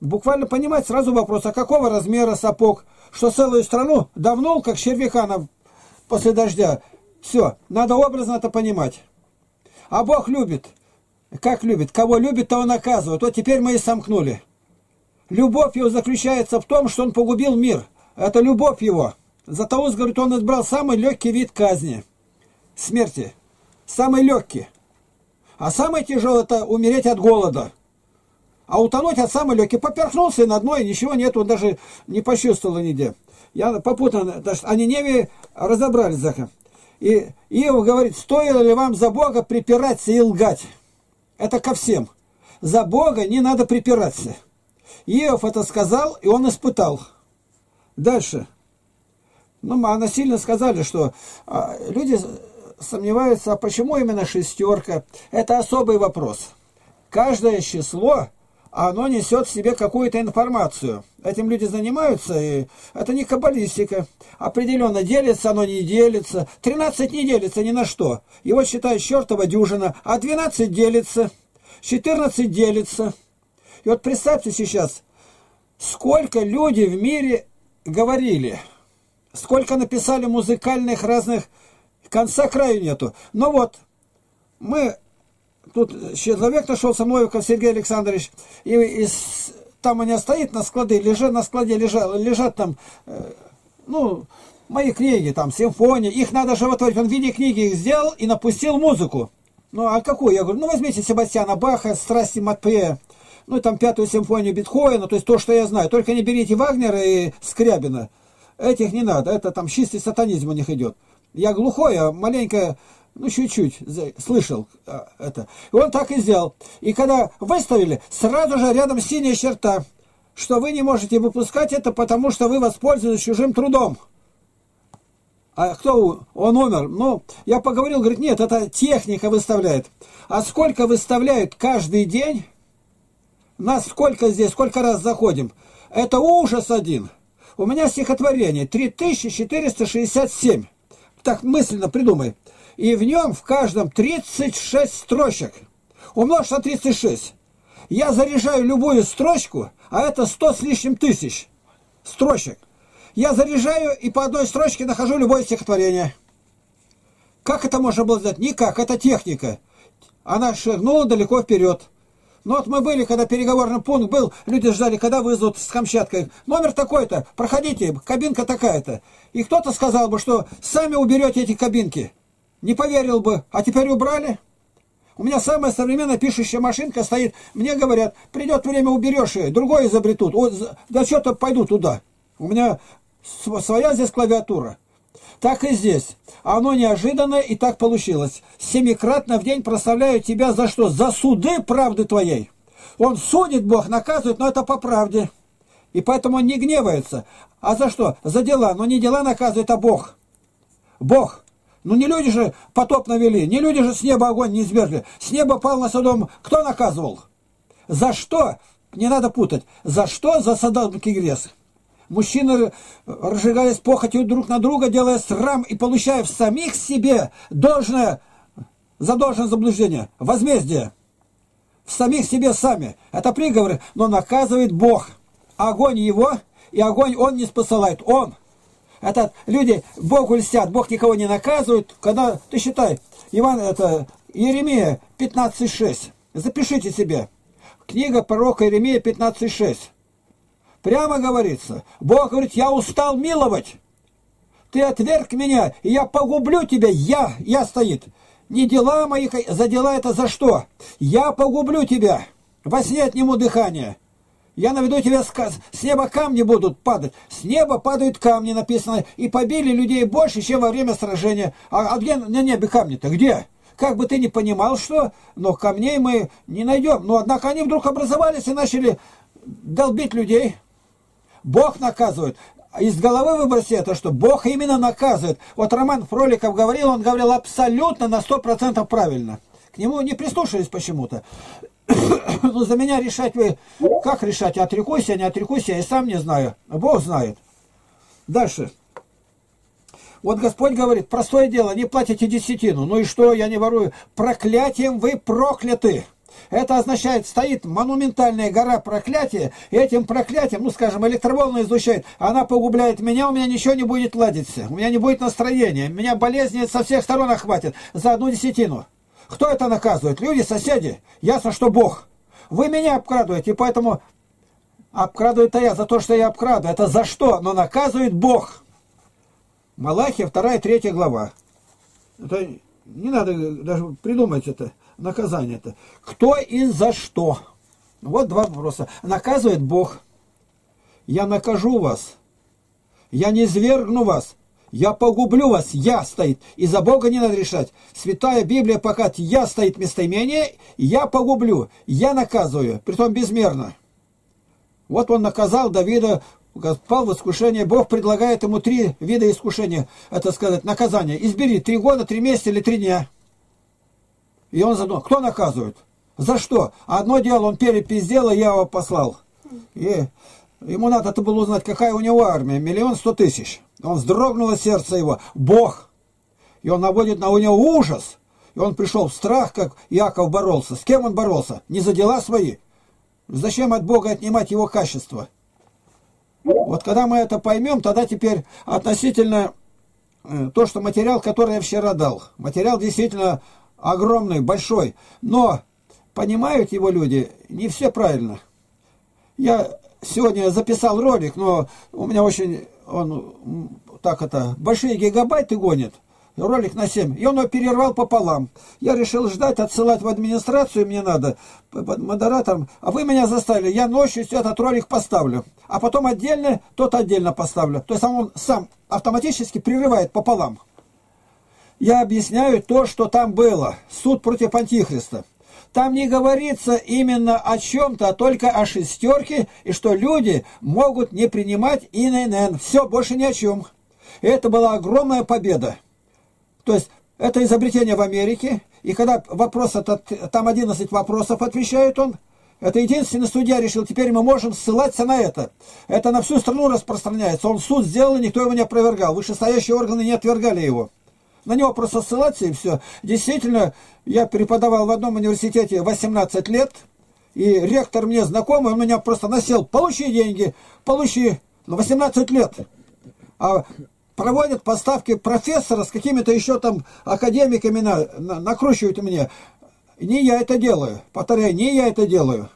Буквально понимать сразу вопрос, а какого размера сапог? Что целую страну давнул, как червяка на... после дождя. Все, надо образно это понимать. А Бог любит. Как любит? Кого любит, того наказывает. Вот теперь мы и сомкнули. Любовь его заключается в том, что он погубил мир. Это любовь его. Златоуст говорит, он избрал самый легкий вид казни. Смерти. Самый легкий. А самый тяжелый это умереть от голода. А утонуть от самой легкий. Поперхнулся на дно, и ничего нет, он даже не почувствовал нигде. Я попутно, даже о Ниневе разобрались. Заха. И Иов говорит, стоило ли вам за Бога припираться и лгать? Это ко всем. За Бога не надо припираться. Иов это сказал, и он испытал. Дальше. Ну, а насильно сказали, что а, люди сомневаются, а почему именно шестерка? Это особый вопрос. Каждое число, оно несет в себе какую-то информацию. Этим люди занимаются, и это не каббалистика. Определенно, делится оно, не делится. 13 не делится ни на что. Его считают чертова дюжина, а 12 делится, 14 делится. И вот представьте сейчас, сколько люди в мире говорили, сколько написали музыкальных разных, конца краю нету. Но вот, мы, тут человек нашел со мной, как Сергей Александрович, и, и там меня стоит на складе, лежат на складе, лежат, лежат там, э, ну, мои книги, там, симфонии, их надо животворить. Он в виде книги их сделал и напустил музыку. Ну, а какую? Я говорю, ну, возьмите Себастьяна Баха, «Страсти Матпея», ну, там, пятую симфонию Бетховена, то есть то, что я знаю. Только не берите Вагнера и Скрябина. Этих не надо, это там чистый сатанизм у них идет. Я глухой, а маленько Ну, чуть-чуть слышал а, это. И он так и сделал. И когда выставили, сразу же рядом синяя черта, что вы не можете выпускать это, потому что вы воспользовались чужим трудом. А кто он умер? Ну, я поговорил, говорит, нет, это техника выставляет. А сколько выставляют каждый день? Нас сколько здесь, сколько раз заходим? Это ужас один. У меня стихотворение 3467. Так мысленно придумай. И в нем в каждом 36 строчек. Умножь на 36. Я заряжаю любую строчку, а это 100 с лишним тысяч строчек. Я заряжаю и по одной строчке нахожу любое стихотворение. Как это можно было сделать? Никак, это техника. Она шагнула далеко вперед. Ну вот мы были, когда переговорный пункт был, люди ждали, когда вызовут с Камчаткой. Номер такой-то, проходите, кабинка такая-то. И кто-то сказал бы, что сами уберете эти кабинки. Не поверил бы. А теперь убрали? У меня самая современная пишущая машинка стоит. Мне говорят, придет время, уберешь ее, другой изобретут. За- да что-то пойду туда. У меня св- своя здесь клавиатура. Так и здесь. Оно неожиданно и так получилось. Семикратно в день прославляю тебя за что? За суды правды твоей. Он судит, Бог наказывает, но это по правде. И поэтому он не гневается. А за что? За дела. Но не дела наказывает, а Бог. Бог. Ну не люди же потоп навели, не люди же с неба огонь не извергли. С неба пал на Содом. Кто наказывал? За что? Не надо путать. За что? За Содом и грез. Мужчины, разжигаясь похотью друг на друга, делая срам и получая в самих себе должное, за должное заблуждение, возмездие. В самих себе сами. Это приговоры, но наказывает Бог. Огонь его, и огонь он не спосылает. Он. Это люди Богу льстят, Бог никого не наказывает. Когда, ты считай, Иван, это Еремия 15.6. Запишите себе. Книга пророка Еремия 15.6. Прямо говорится. Бог говорит, я устал миловать. Ты отверг меня, и я погублю тебя. Я, я стоит. Не дела мои, за дела это за что? Я погублю тебя. Во сне отниму дыхание. Я наведу тебя, с, с неба камни будут падать. С неба падают камни, написано. И побили людей больше, чем во время сражения. А, а где на небе камни-то? Где? Как бы ты ни понимал, что, но камней мы не найдем. Но однако они вдруг образовались и начали долбить людей. Бог наказывает. Из головы выброси это, что Бог именно наказывает. Вот Роман Фроликов говорил, он говорил абсолютно на 100% правильно. К нему не прислушались почему-то. [coughs] Ну, за меня решать вы... Как решать? Отрекусь я, не отрекусь я, и сам не знаю. Бог знает. Дальше. Вот Господь говорит, простое дело, не платите десятину. Ну и что, я не ворую. Проклятием вы прокляты. Это означает, стоит монументальная гора проклятия, и этим проклятием, ну, скажем, электроволны излучает, она погубляет меня, у меня ничего не будет ладиться, у меня не будет настроения, меня болезни со всех сторон охватит за одну десятину. Кто это наказывает? Люди, соседи. Ясно, что Бог. Вы меня обкрадываете, поэтому обкрадывает я за то, что я обкрадываю. Это за что? Но наказывает Бог. Малахия, 2 3 глава. Это не надо даже придумать это, наказание это. Кто и за что? Вот два вопроса. Наказывает Бог. Я накажу вас. Я не свергну вас. Я погублю вас. Я стоит. И за Бога не надо решать. Святая Библия пока я стоит местоимение. Я погублю. Я наказываю. Притом безмерно. Вот он наказал Давида, пал в искушение. Бог предлагает ему три вида искушения. Это сказать, наказание. Избери три года, три месяца или три дня. И он задумал, кто наказывает? За что? Одно дело, он перепись сделал, я его послал. И ему надо это было узнать, какая у него армия. Миллион сто тысяч. Он вздрогнуло сердце его. Бог. И он наводит на у него ужас. И он пришел в страх, как Яков боролся. С кем он боролся? Не за дела свои. Зачем от Бога отнимать его качество? Вот когда мы это поймем, тогда теперь относительно э, то, что материал, который я вчера дал. Материал действительно огромный, большой. Но понимают его люди не все правильно. Я сегодня записал ролик, но у меня очень, он так это, большие гигабайты гонит. Ролик на 7. И он его перервал пополам. Я решил ждать, отсылать в администрацию мне надо, под модератором. А вы меня заставили. Я ночью этот ролик поставлю. А потом отдельно, тот отдельно поставлю. То есть он сам автоматически прерывает пополам. Я объясняю то, что там было. Суд против Антихриста. Там не говорится именно о чем-то, а только о шестерке, и что люди могут не принимать ИНН. Все, больше ни о чем. И это была огромная победа. То есть, это изобретение в Америке, и когда вопрос этот, там 11 вопросов отвечает он, это единственный судья решил, теперь мы можем ссылаться на это. Это на всю страну распространяется. Он суд сделал, и никто его не опровергал. Вышестоящие органы не отвергали его. На него просто ссылаться и все. Действительно, я преподавал в одном университете 18 лет, и ректор мне знакомый, он меня просто насел, получи деньги, получи, ну 18 лет. А проводят поставки профессора с какими-то еще там академиками, на, на, накручивают мне. Не я это делаю, повторяю, не я это делаю.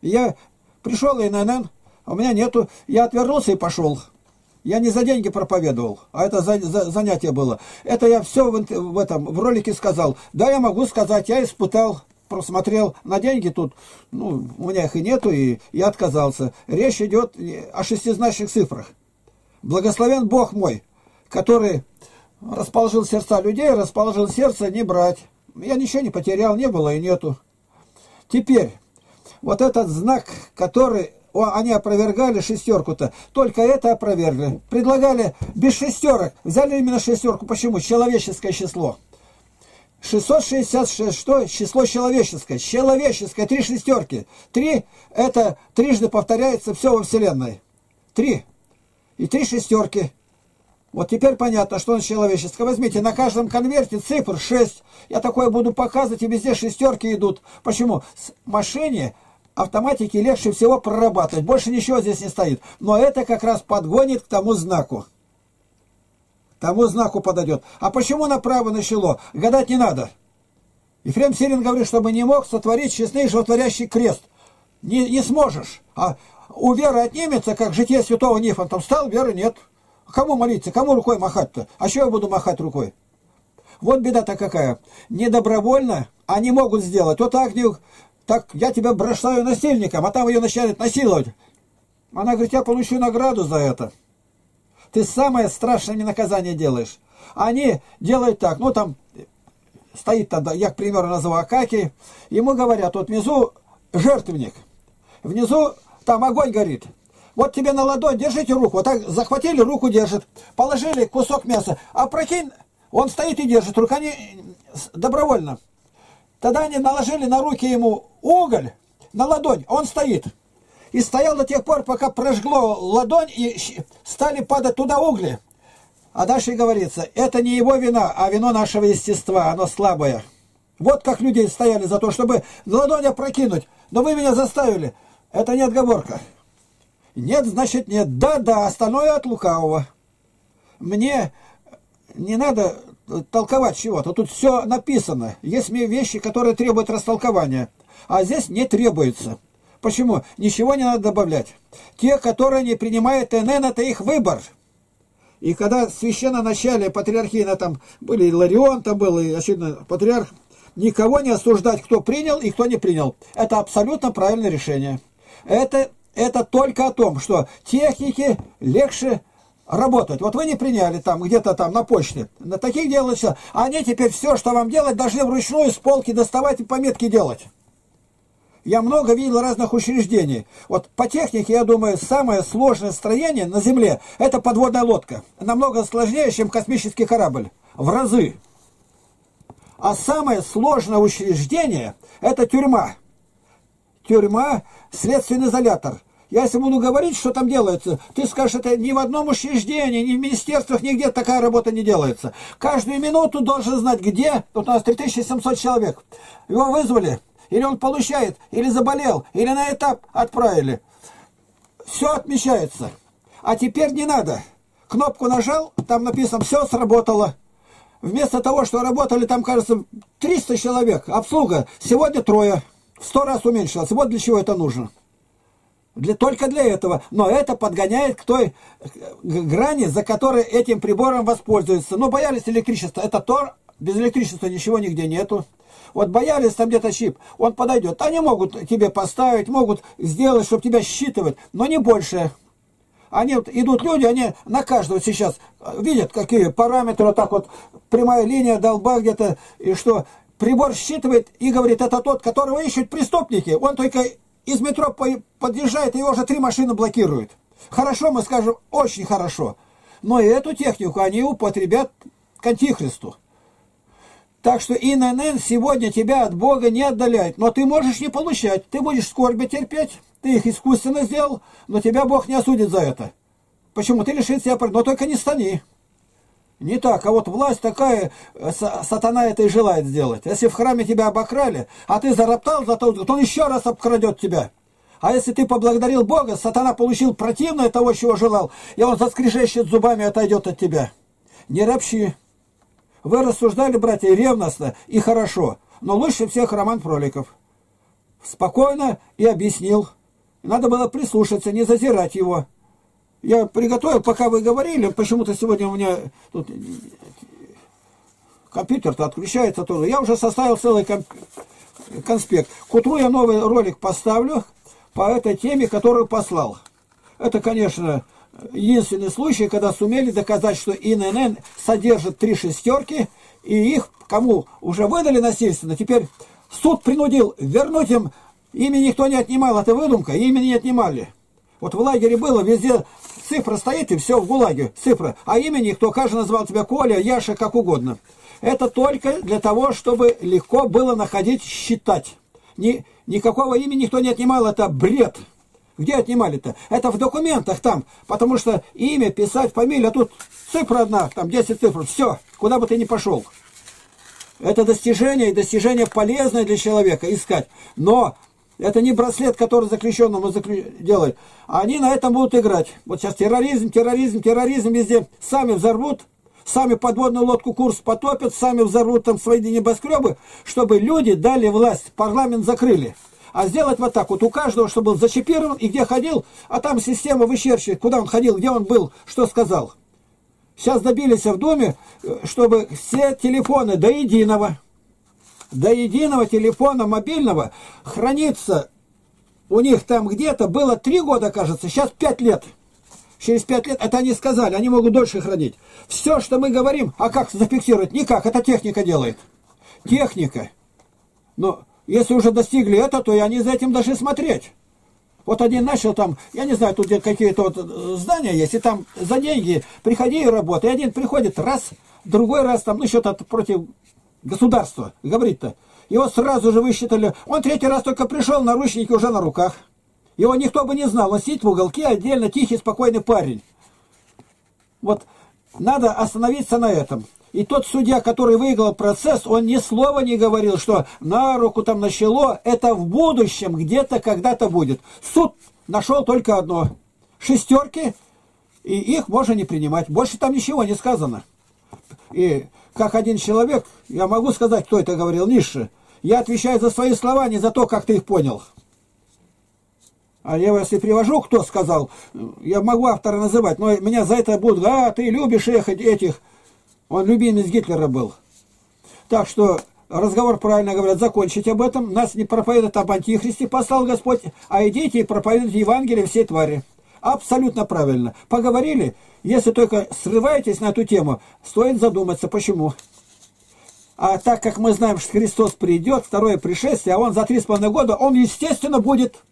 Я пришел и ИНН, а у меня нету, я отвернулся и пошел. Я не за деньги проповедовал, а это за, за, занятие было. Это я все в, в этом в ролике сказал. Да, я могу сказать, я испытал, просмотрел на деньги тут, ну, у меня их и нету, и я отказался. Речь идет о шестизначных цифрах. Благословен Бог мой, который расположил сердца людей, расположил сердце не брать. Я ничего не потерял, не было и нету. Теперь, вот этот знак, который они опровергали шестерку-то, только это опровергли. Предлагали без шестерок, взяли именно шестерку. Почему? Человеческое число. 666 что? Число человеческое. Человеческое, три шестерки. Три, это трижды повторяется все во Вселенной. Три. И три шестерки. Вот теперь понятно, что он человеческое. Возьмите, на каждом конверте цифр 6. Я такое буду показывать, и везде шестерки идут. Почему? С машине автоматике легче всего прорабатывать. Больше ничего здесь не стоит. Но это как раз подгонит к тому знаку. Тому знаку подойдет. А почему направо начало? Гадать не надо. Ефрем Сирин говорит, чтобы не мог сотворить честный животворящий крест. Не, не сможешь. А у веры отнимется, как житие святого Нифон. Там стал, веры нет. Кому молиться? Кому рукой махать-то? А что я буду махать рукой? Вот беда-то какая. Недобровольно они могут сделать. Вот Агнию так я тебя бросаю насильником, а там ее начинают насиловать. Она говорит, я получу награду за это. Ты самое страшное наказание делаешь. Они делают так, ну там стоит тогда, я, к примеру, назову Акаки, ему говорят, вот внизу жертвенник, внизу там огонь горит. Вот тебе на ладонь, держите руку, вот так захватили, руку держит, положили кусок мяса, а прокинь, он стоит и держит, рука не добровольно. Тогда они наложили на руки ему уголь, на ладонь, он стоит. И стоял до тех пор, пока прожгло ладонь и стали падать туда угли. А дальше говорится, это не его вина, а вино нашего естества, оно слабое. Вот как люди стояли за то, чтобы ладонь опрокинуть. Но вы меня заставили. Это не отговорка. Нет, значит нет. Да-да, остальное от лукавого. Мне не надо толковать чего-то. Тут все написано. Есть вещи, которые требуют растолкования. А здесь не требуется. Почему? Ничего не надо добавлять. Те, которые не принимают НН, это их выбор. И когда священно начале патриархии, там были, Ларион там был, и очевидно, патриарх, никого не осуждать, кто принял и кто не принял. Это абсолютно правильное решение. Это, это только о том, что техники легче работать. Вот вы не приняли там где-то там на почте. На таких делается. А они теперь все, что вам делать, должны вручную с полки доставать и пометки делать. Я много видел разных учреждений. Вот по технике, я думаю, самое сложное строение на Земле – это подводная лодка. Намного сложнее, чем космический корабль. В разы. А самое сложное учреждение – это тюрьма. Тюрьма – следственный изолятор – я если буду говорить, что там делается, ты скажешь, это ни в одном учреждении, ни в министерствах, нигде такая работа не делается. Каждую минуту должен знать, где, вот у нас 3700 человек, его вызвали, или он получает, или заболел, или на этап отправили. Все отмечается. А теперь не надо. Кнопку нажал, там написано, все сработало. Вместо того, что работали там, кажется, 300 человек, обслуга, сегодня трое. В сто раз уменьшилось. Вот для чего это нужно. Для, только для этого. Но это подгоняет к той грани, за которой этим прибором воспользуются. Но боялись электричества. Это то, без электричества ничего нигде нету. Вот боялись там где-то чип, он подойдет. Они могут тебе поставить, могут сделать, чтобы тебя считывать, но не больше. Они вот идут люди, они на каждого сейчас видят, какие параметры, вот так вот прямая линия, долба где-то, и что прибор считывает и говорит, это тот, которого ищут преступники. Он только из метро подъезжает, его уже три машины блокируют. Хорошо, мы скажем, очень хорошо. Но и эту технику они употребят к антихристу. Так что ИНН сегодня тебя от Бога не отдаляет. Но ты можешь не получать. Ты будешь скорби терпеть. Ты их искусственно сделал, но тебя Бог не осудит за это. Почему? Ты лишит себя, но только не стани. Не так, а вот власть такая, э, сатана это и желает сделать. Если в храме тебя обокрали, а ты зароптал за то, то он еще раз обкрадет тебя. А если ты поблагодарил Бога, сатана получил противное того, чего желал, и он заскрежещет зубами отойдет от тебя. Не ропщи. Вы рассуждали, братья, ревностно и хорошо, но лучше всех Роман Проликов. Спокойно и объяснил. Надо было прислушаться, не зазирать его. Я приготовил, пока вы говорили, почему-то сегодня у меня тут компьютер-то отключается тоже. Я уже составил целый конспект. К утру я новый ролик поставлю по этой теме, которую послал. Это, конечно, единственный случай, когда сумели доказать, что ИНН содержит три шестерки, и их кому уже выдали насильственно, теперь суд принудил вернуть им, ими никто не отнимал, это выдумка, ими не отнимали. Вот в лагере было, везде цифра стоит, и все в ГУЛАГе, цифра. А имя никто, каждый назвал тебя Коля, Яша, как угодно. Это только для того, чтобы легко было находить, считать. Ни, никакого имени никто не отнимал, это бред. Где отнимали-то? Это в документах там, потому что имя, писать, фамилия, тут цифра одна, там 10 цифр, все, куда бы ты ни пошел. Это достижение, и достижение полезное для человека искать. Но это не браслет, который заключенному заклю... делают. Они на этом будут играть. Вот сейчас терроризм, терроризм, терроризм везде. Сами взорвут, сами подводную лодку курс потопят, сами взорвут там свои небоскребы, чтобы люди дали власть, парламент закрыли. А сделать вот так вот, у каждого, чтобы был зачипирован и где ходил, а там система вычерчивает, куда он ходил, где он был, что сказал. Сейчас добились в Доме, э, чтобы все телефоны до единого, до единого телефона мобильного хранится у них там где-то было три года, кажется, сейчас пять лет. Через пять лет, это они сказали, они могут дольше хранить. Все, что мы говорим, а как зафиксировать? Никак, это техника делает. Техника. Но если уже достигли это, то и они за этим должны смотреть. Вот один начал там, я не знаю, тут какие-то вот э, здания есть, и там за деньги приходи и работай. И один приходит раз, другой раз там, ну, что-то против государства, говорит-то. Его сразу же высчитали. Он третий раз только пришел, наручники уже на руках. Его никто бы не знал. Он сидит в уголке, отдельно тихий, спокойный парень. Вот надо остановиться на этом. И тот судья, который выиграл процесс, он ни слова не говорил, что на руку там начало, это в будущем где-то когда-то будет. Суд нашел только одно. Шестерки, и их можно не принимать. Больше там ничего не сказано. И как один человек, я могу сказать, кто это говорил, Нише, я отвечаю за свои слова, не за то, как ты их понял. А я если привожу, кто сказал, я могу автора называть, но меня за это будут, а, ты любишь их, этих. Он любимец Гитлера был. Так что разговор, правильно говорят, закончить об этом. Нас не проповедует об антихристе, послал Господь, а идите и проповедуйте Евангелие всей твари. Абсолютно правильно. Поговорили, если только срываетесь на эту тему, стоит задуматься, почему. А так как мы знаем, что Христос придет, второе пришествие, а он за три с половиной года, он, естественно, будет.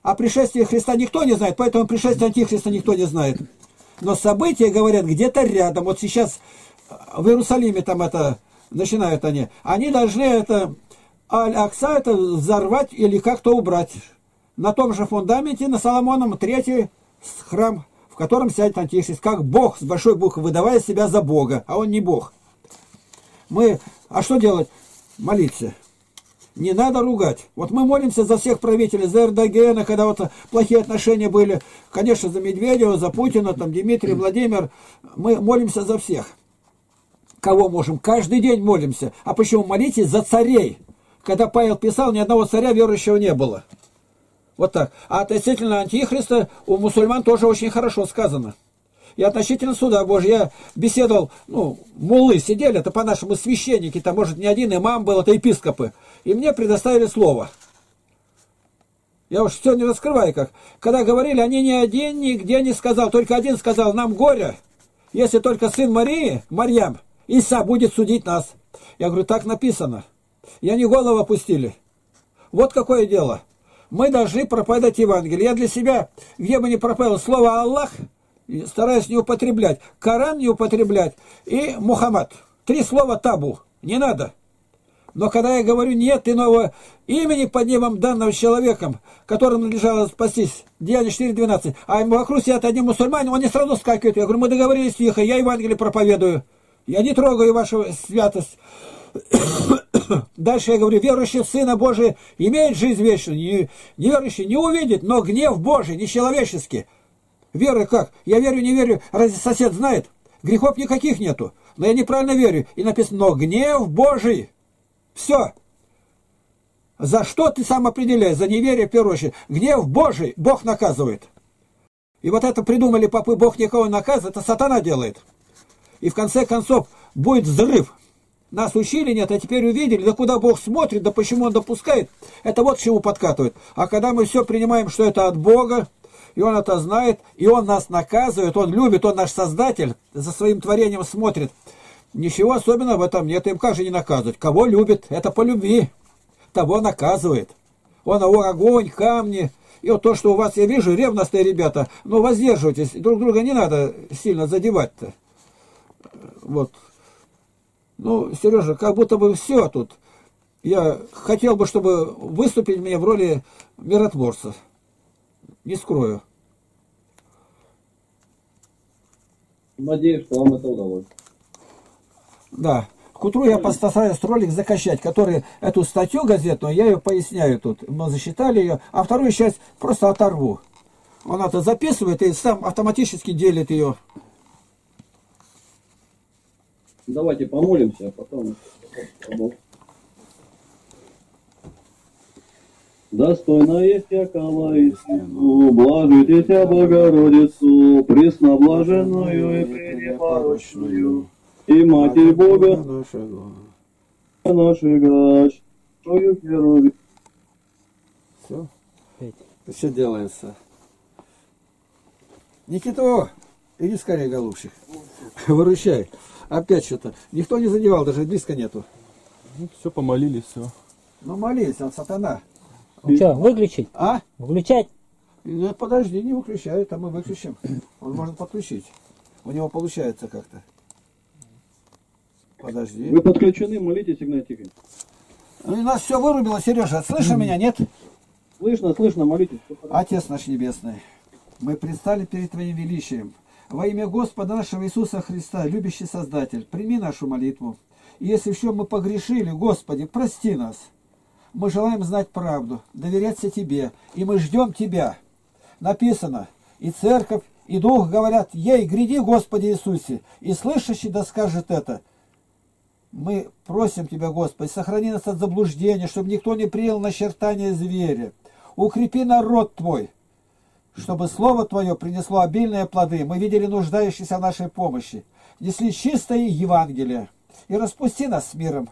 А пришествие Христа никто не знает, поэтому пришествие Антихриста никто не знает. Но события, говорят, где-то рядом. Вот сейчас в Иерусалиме там это начинают они. Они должны это Аль-Акса это взорвать или как-то убрать. На том же фундаменте, на Соломоном, третий храм, в котором сядет Антихрист, как Бог с большой буквы, выдавая себя за Бога, а он не Бог. Мы, а что делать? Молиться. Не надо ругать. Вот мы молимся за всех правителей, за Эрдогена, когда вот плохие отношения были. Конечно, за Медведева, за Путина, там Дмитрий, Владимир. Мы молимся за всех. Кого можем? Каждый день молимся. А почему молитесь за царей? Когда Павел писал, ни одного царя верующего не было. Вот так. А относительно Антихриста у мусульман тоже очень хорошо сказано. И относительно суда Божьего я беседовал, ну, муллы сидели, это по-нашему священники, там, может, не один имам был, это епископы. И мне предоставили слово. Я уж все не раскрываю как. Когда говорили, они ни один нигде не сказал, только один сказал, нам горе, если только сын Марии, Марьям, Иса будет судить нас. Я говорю, так написано. И они голову опустили. Вот какое дело. Мы должны проповедовать Евангелие. Я для себя, где бы ни проповедовал слово Аллах, стараюсь не употреблять. Коран не употреблять. И Мухаммад. Три слова табу. Не надо. Но когда я говорю нет иного имени под небом данного человеком, которому надлежало спастись, Деяние 4.12, а вокруг сидят одни мусульмане, они сразу скакивают. Я говорю, мы договорились тихо, я Евангелие проповедую. Я не трогаю вашу святость. Дальше я говорю, верующий в Сына Божия имеет жизнь вечную, не, неверующий не увидит, но гнев Божий, не человеческий. Веры как? Я верю, не верю, разве сосед знает? Грехов никаких нету, но я неправильно верю. И написано, но гнев Божий. Все. За что ты сам определяешь? За неверие, в первую очередь. Гнев Божий Бог наказывает. И вот это придумали попы, Бог никого наказывает, это сатана делает. И в конце концов будет взрыв. Нас учили, нет, а теперь увидели, да куда Бог смотрит, да почему Он допускает, это вот к чему подкатывает. А когда мы все принимаем, что это от Бога, и Он это знает, и Он нас наказывает, Он любит, Он наш Создатель, за своим творением смотрит. Ничего особенного в этом нет, им как же не наказывать? Кого любит, это по любви, того наказывает. Он огонь, камни, и вот то, что у вас, я вижу, ревностные ребята, но воздерживайтесь, друг друга не надо сильно задевать-то. Вот. Ну, Сережа, как будто бы все тут. Я хотел бы, чтобы выступить мне в роли миротворца. Не скрою. Надеюсь, что вам это удалось. Да. К утру я постараюсь ролик закачать, который эту статью газетную, я ее поясняю тут. Мы засчитали ее, а вторую часть просто оторву. Он это записывает и сам автоматически делит ее. Давайте помолимся, а потом... Достойно есть якова истину, блажите тебя Богородицу, пресноблаженную и пренепорочную, и Матерь Бога нашего. нашего, шою херуби. Все. Все делается. Никито, иди скорее, голубчик. Выручай. Опять что-то. Никто не задевал, даже близко нету. Ну, все, помолились, все. Ну молись, он сатана. Ну что, выключить? А? Выключать? Ну, подожди, не выключай, там мы выключим. Он может подключить. У него получается как-то. Подожди. Вы подключены, молитесь, Игнатий. Ну, и нас все вырубило, Сережа. Слышишь меня, нет? Слышно, слышно, молитесь. Отец наш Небесный, мы предстали перед Твоим величием. Во имя Господа нашего Иисуса Христа, любящий Создатель, прими нашу молитву. И если в чем мы погрешили, Господи, прости нас. Мы желаем знать правду, доверяться Тебе, и мы ждем Тебя. Написано, и церковь, и Дух говорят, ей, гряди, Господи Иисусе, и слышащий да скажет это. Мы просим Тебя, Господи, сохрани нас от заблуждения, чтобы никто не принял начертание зверя. Укрепи народ Твой, чтобы Слово Твое принесло обильные плоды. Мы видели нуждающихся в нашей помощи. Несли чистое Евангелие. И распусти нас с миром.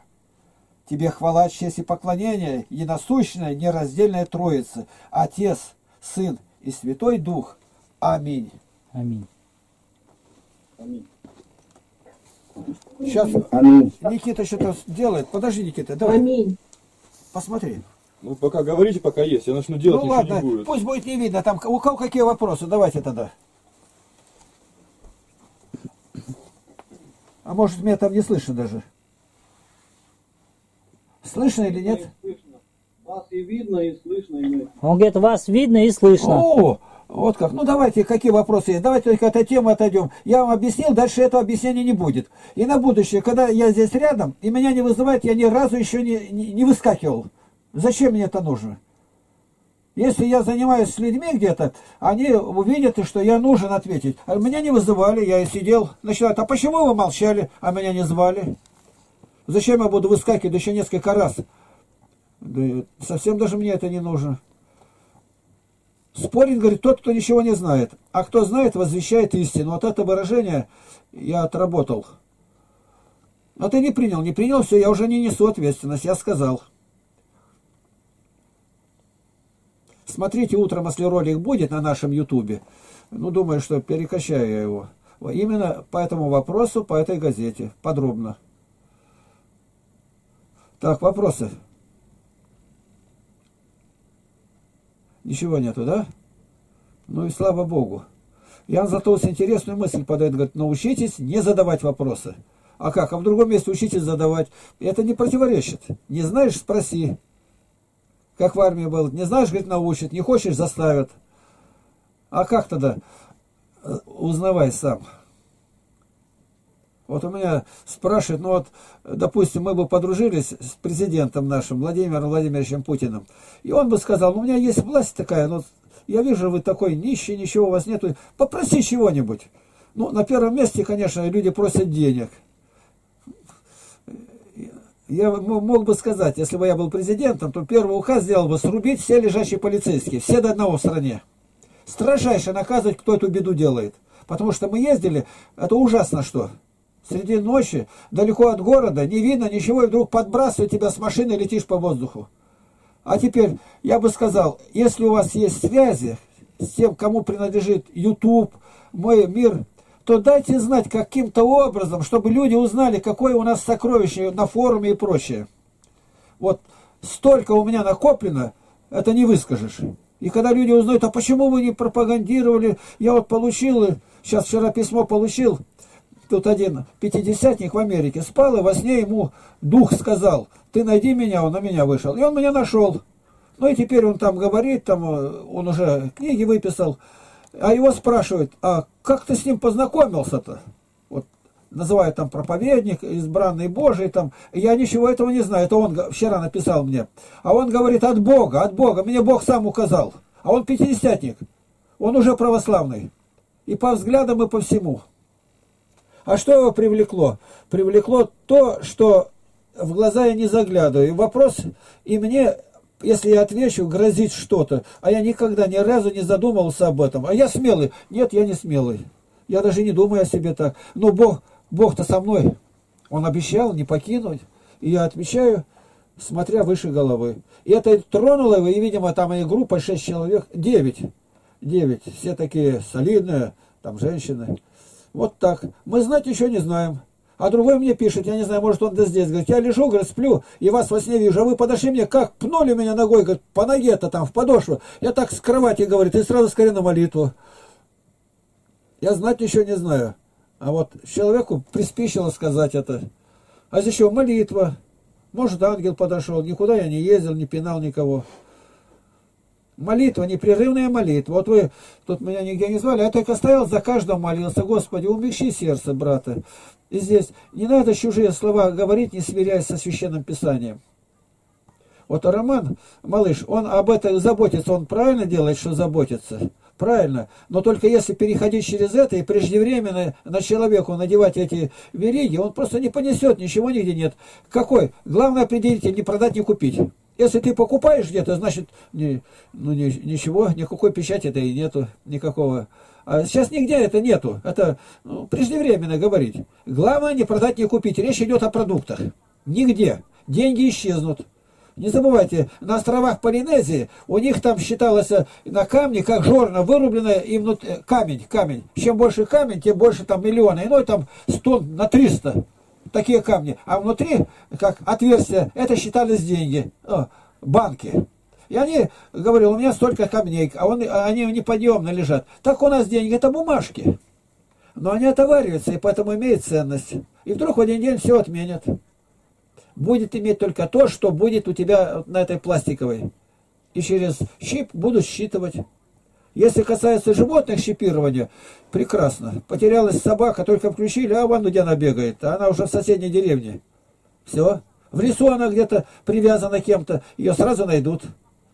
Тебе хвала, честь и поклонение, и насущная, нераздельная Троица, Отец, Сын и Святой Дух. Аминь. Аминь. Сейчас Аминь. Никита что-то делает. Подожди, Никита, давай. Аминь. Посмотри. Ну, пока говорите, пока есть. Я начну делать, ну ничего ладно, не будет. пусть будет не видно. Там у кого какие вопросы? Давайте тогда. А может, меня там не слышно даже? Слышно или нет? Слышно. Вас и видно, и слышно, Игнатий. Он говорит, вас видно и слышно. О, вот как. Ну давайте, какие вопросы есть? Давайте только от этой темы отойдем. Я вам объяснил, дальше этого объяснения не будет. И на будущее, когда я здесь рядом, и меня не вызывает, я ни разу еще не, не, не выскакивал. Зачем мне это нужно? Если я занимаюсь с людьми где-то, они увидят, что я нужен ответить. А меня не вызывали, я и сидел. Начинают, а почему вы молчали, а меня не звали? Зачем я буду выскакивать еще несколько раз? Да совсем даже мне это не нужно. Спорит, говорит, тот, кто ничего не знает. А кто знает, возвещает истину. Вот это выражение я отработал. Но ты не принял, не принял, все, я уже не несу ответственность, я сказал. Смотрите утром, если ролик будет на нашем ютубе. Ну, думаю, что перекачаю я его. Именно по этому вопросу, по этой газете. Подробно. Так, вопросы? Ничего нету, да? Ну и слава Богу. Ян Златоуст интересную мысль подает, говорит, научитесь не задавать вопросы. А как? А в другом месте учитесь задавать. Это не противоречит. Не знаешь, спроси. Как в армии было. Не знаешь, говорит, научат. Не хочешь, заставят. А как тогда? Э, узнавай сам. Вот у меня спрашивают, ну вот, допустим, мы бы подружились с президентом нашим, Владимиром Владимировичем Путиным, и он бы сказал, у меня есть власть такая, ну я вижу, вы такой нищий, ничего у вас нету, попроси чего-нибудь. Ну, на первом месте, конечно, люди просят денег. Я мог бы сказать, если бы я был президентом, то первый указ сделал бы срубить все лежащие полицейские, все до одного в стране. Строжайше наказывать, кто эту беду делает. Потому что мы ездили, это ужасно что. Среди ночи, далеко от города, не видно ничего, и вдруг подбрасывает тебя с машины, летишь по воздуху. А теперь, я бы сказал, если у вас есть связи с тем, кому принадлежит YouTube, мой мир, то дайте знать каким-то образом, чтобы люди узнали, какое у нас сокровище на форуме и прочее. Вот столько у меня накоплено, это не выскажешь. И когда люди узнают, а почему вы не пропагандировали, я вот получил, сейчас вчера письмо получил, тут один пятидесятник в Америке спал, и во сне ему дух сказал, ты найди меня, он на меня вышел. И он меня нашел. Ну и теперь он там говорит, там э, он уже книги выписал, а его спрашивают, а как ты с ним познакомился-то? Вот называют там проповедник, избранный Божий, там, я ничего этого не знаю, это он вчера написал мне. А он говорит, от Бога, от Бога, мне Бог сам указал. А он пятидесятник, он уже православный. И по взглядам, и по всему. А что его привлекло? Привлекло то, что в глаза я не заглядываю. И вопрос, и мне, если я отвечу, грозит что-то. А я никогда ни разу не задумывался об этом. А я смелый. Нет, я не смелый. Я даже не думаю о себе так. Но Бог, Бог-то со мной. Он обещал не покинуть. И я отвечаю, смотря выше головы. И это тронуло его, и, видимо, там и группа 6 человек, 9. 9. Все такие солидные, там женщины. Вот так. Мы знать еще не знаем. А другой мне пишет, я не знаю, может он да здесь, говорит, я лежу, говорит, сплю, и вас во сне вижу, а вы подошли мне, как пнули меня ногой, говорит, по ноге-то там, в подошву. Я так с кровати, говорит, и сразу скорее на молитву. Я знать еще не знаю. А вот человеку приспичило сказать это. А здесь еще молитва. Может, ангел подошел, никуда я не ездил, не пинал никого. Молитва, непрерывная молитва. Вот вы тут меня нигде не звали, я только стоял, за каждого молился. Господи, умягчи сердце брата. И здесь не надо чужие слова говорить, не смиряясь со Священным Писанием. Вот Роман, малыш, он об этом заботится, он правильно делает, что заботится? Правильно. Но только если переходить через это и преждевременно на человеку надевать эти вериги, он просто не понесет, ничего нигде нет. Какой? Главное определите, не продать, не купить. Если ты покупаешь где-то, значит, не, ну, не, ничего, никакой печати это и нету, никакого. А сейчас нигде это нету. Это ну, преждевременно говорить. Главное не продать, не купить. Речь идет о продуктах. Нигде. Деньги исчезнут. Не забывайте, на островах Полинезии у них там считалось э, на камне, как жорно, вырубленное и внутри, камень, камень. Чем больше камень, тем больше там миллионы. Иной там 100 на 300 такие камни, а внутри, как отверстие, это считались деньги, банки. И они говорили, у меня столько камней, а он, они неподъемно лежат. Так у нас деньги, это бумажки. Но они отовариваются, и поэтому имеют ценность. И вдруг в один день все отменят. Будет иметь только то, что будет у тебя на этой пластиковой. И через чип будут считывать. Если касается животных чипирования, прекрасно. Потерялась собака, только включили, а вон где она бегает. А она уже в соседней деревне. Все. В лесу она где-то привязана кем-то, ее сразу найдут.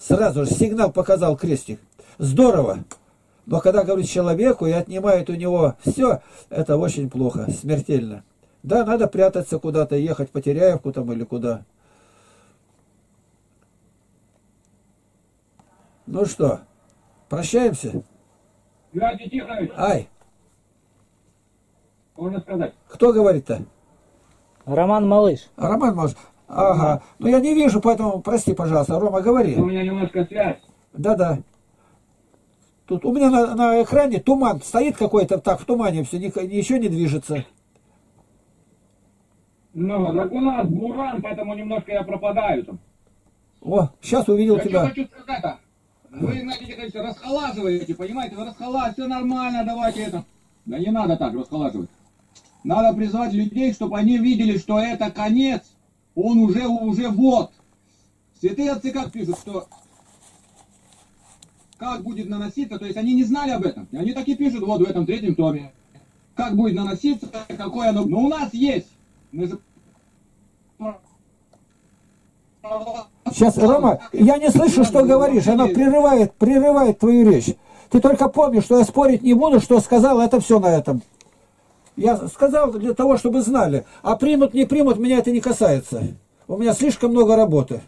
Сразу же сигнал показал крестик. Здорово. Но когда говорит человеку и отнимает у него все, это очень плохо, смертельно. Да, надо прятаться куда-то, ехать по Теряевку там или куда. Ну что? Прощаемся? Георгий Тихонович, Ай, можно сказать. кто говорит-то? Роман Малыш. А, Роман, может? Ага. Ну я не вижу, поэтому прости, пожалуйста. Рома, говори. У меня немножко связь. Да-да. Тут у меня на, на экране туман стоит какой-то, так в тумане все, ничего не движется. Ну, так у нас буран, поэтому немножко я пропадаю там. О, сейчас увидел я тебя. что хочу сказать-то? Вы, знаете, конечно, расхолаживаете, понимаете? Вы расхолаживаете, все нормально, давайте это. Да не надо так расхолаживать. Надо призвать людей, чтобы они видели, что это конец. Он уже, уже вот. Святые отцы как пишут, что как будет наноситься, то есть они не знали об этом. И они так и пишут вот в этом третьем томе. Как будет наноситься, какое оно... Но у нас есть. Мы же... Сейчас, Рома, я не слышу, что говоришь. Она прерывает, прерывает твою речь. Ты только помни, что я спорить не буду, что сказал, это все на этом. Я сказал для того, чтобы знали. А примут, не примут, меня это не касается. У меня слишком много работы.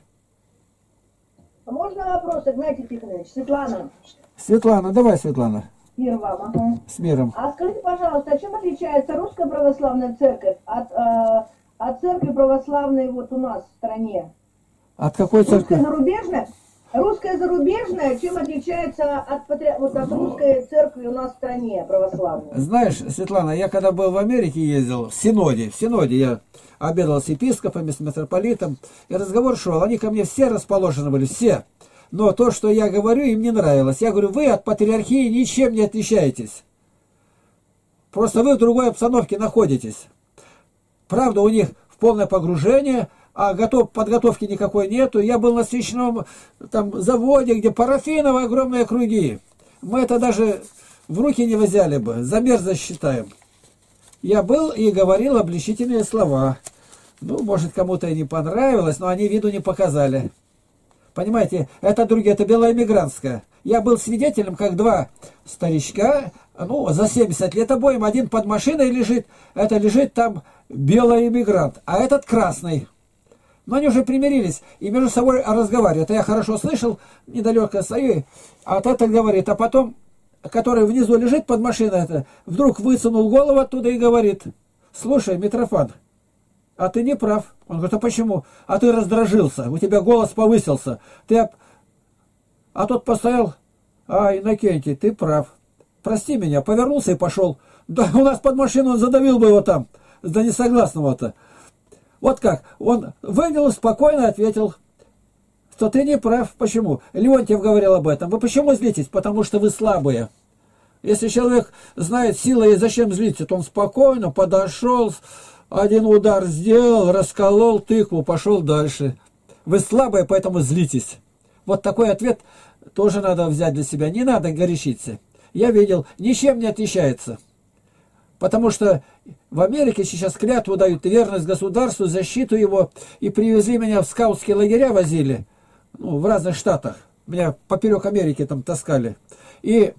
А можно вопрос, Игнатий Тихонович? Светлана. Светлана, давай, Светлана. Мир вам, ага. С миром. А скажите, пожалуйста, а чем отличается русская православная церковь от, э, от церкви православной вот у нас в стране? От какой церкви? Русская зарубежная? Русская зарубежная, чем отличается от, патри... вот, от русской церкви у нас в стране православной? Знаешь, Светлана, я когда был в Америке, ездил в Синоде, в Синоде я обедал с епископами, с митрополитом, и разговор шел, они ко мне все расположены были, все. Но то, что я говорю, им не нравилось. Я говорю, вы от патриархии ничем не отличаетесь. Просто вы в другой обстановке находитесь. Правда, у них в полное погружение, а готов, подготовки никакой нету. Я был на свечном там, заводе, где парафиново огромные круги. Мы это даже в руки не взяли бы, за мерзость считаем. Я был и говорил обличительные слова. Ну, может, кому-то и не понравилось, но они виду не показали. Понимаете, это другие, это белая мигрантская. Я был свидетелем, как два старичка, ну, за 70 лет обоим, один под машиной лежит, это лежит там белый иммигрант, а этот красный. Но они уже примирились и между собой разговаривают. Это я хорошо слышал, недалеко стою, а тот говорит, а потом, который внизу лежит под машиной, это, вдруг высунул голову оттуда и говорит, слушай, Митрофан, а ты не прав. Он говорит, а почему? А ты раздражился, у тебя голос повысился. Ты... А тот постоял, а, Иннокентий, ты прав. Прости меня, повернулся и пошел. Да у нас под машину он задавил бы его там, за несогласного-то. Вот как, он вынял спокойно ответил, что ты не прав. Почему? Леонтьев говорил об этом. Вы почему злитесь? Потому что вы слабые. Если человек знает силы и зачем злиться, то он спокойно подошел, один удар сделал, расколол тыкву, пошел дальше. Вы слабые, поэтому злитесь. Вот такой ответ тоже надо взять для себя. Не надо горячиться. Я видел, ничем не отличается. Потому что в Америке сейчас клятву дают верность государству, защиту его. И привезли меня в скаутские лагеря, возили. Ну, в разных штатах. Меня поперек Америки там таскали. И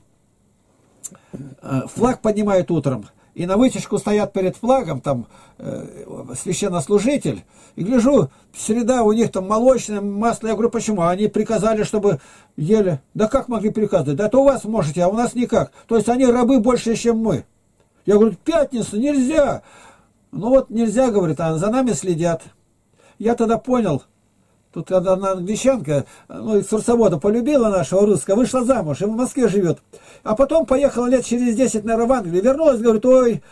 э, флаг поднимают утром и на вытяжку стоят перед флагом, там э, священнослужитель, и гляжу, среда у них там молочное масло, я говорю, почему? Они приказали, чтобы ели. Да как могли приказать? Да это у вас можете, а у нас никак. То есть они рабы больше, чем мы. Я говорю, пятница, нельзя. Ну вот нельзя, говорит, а за нами следят. Я тогда понял, Тут одна англичанка, ну, из Сурсовода полюбила нашего русского, вышла замуж и в Москве живет. А потом поехала лет через 10, наверное, в Англию. Вернулась, говорит, ой,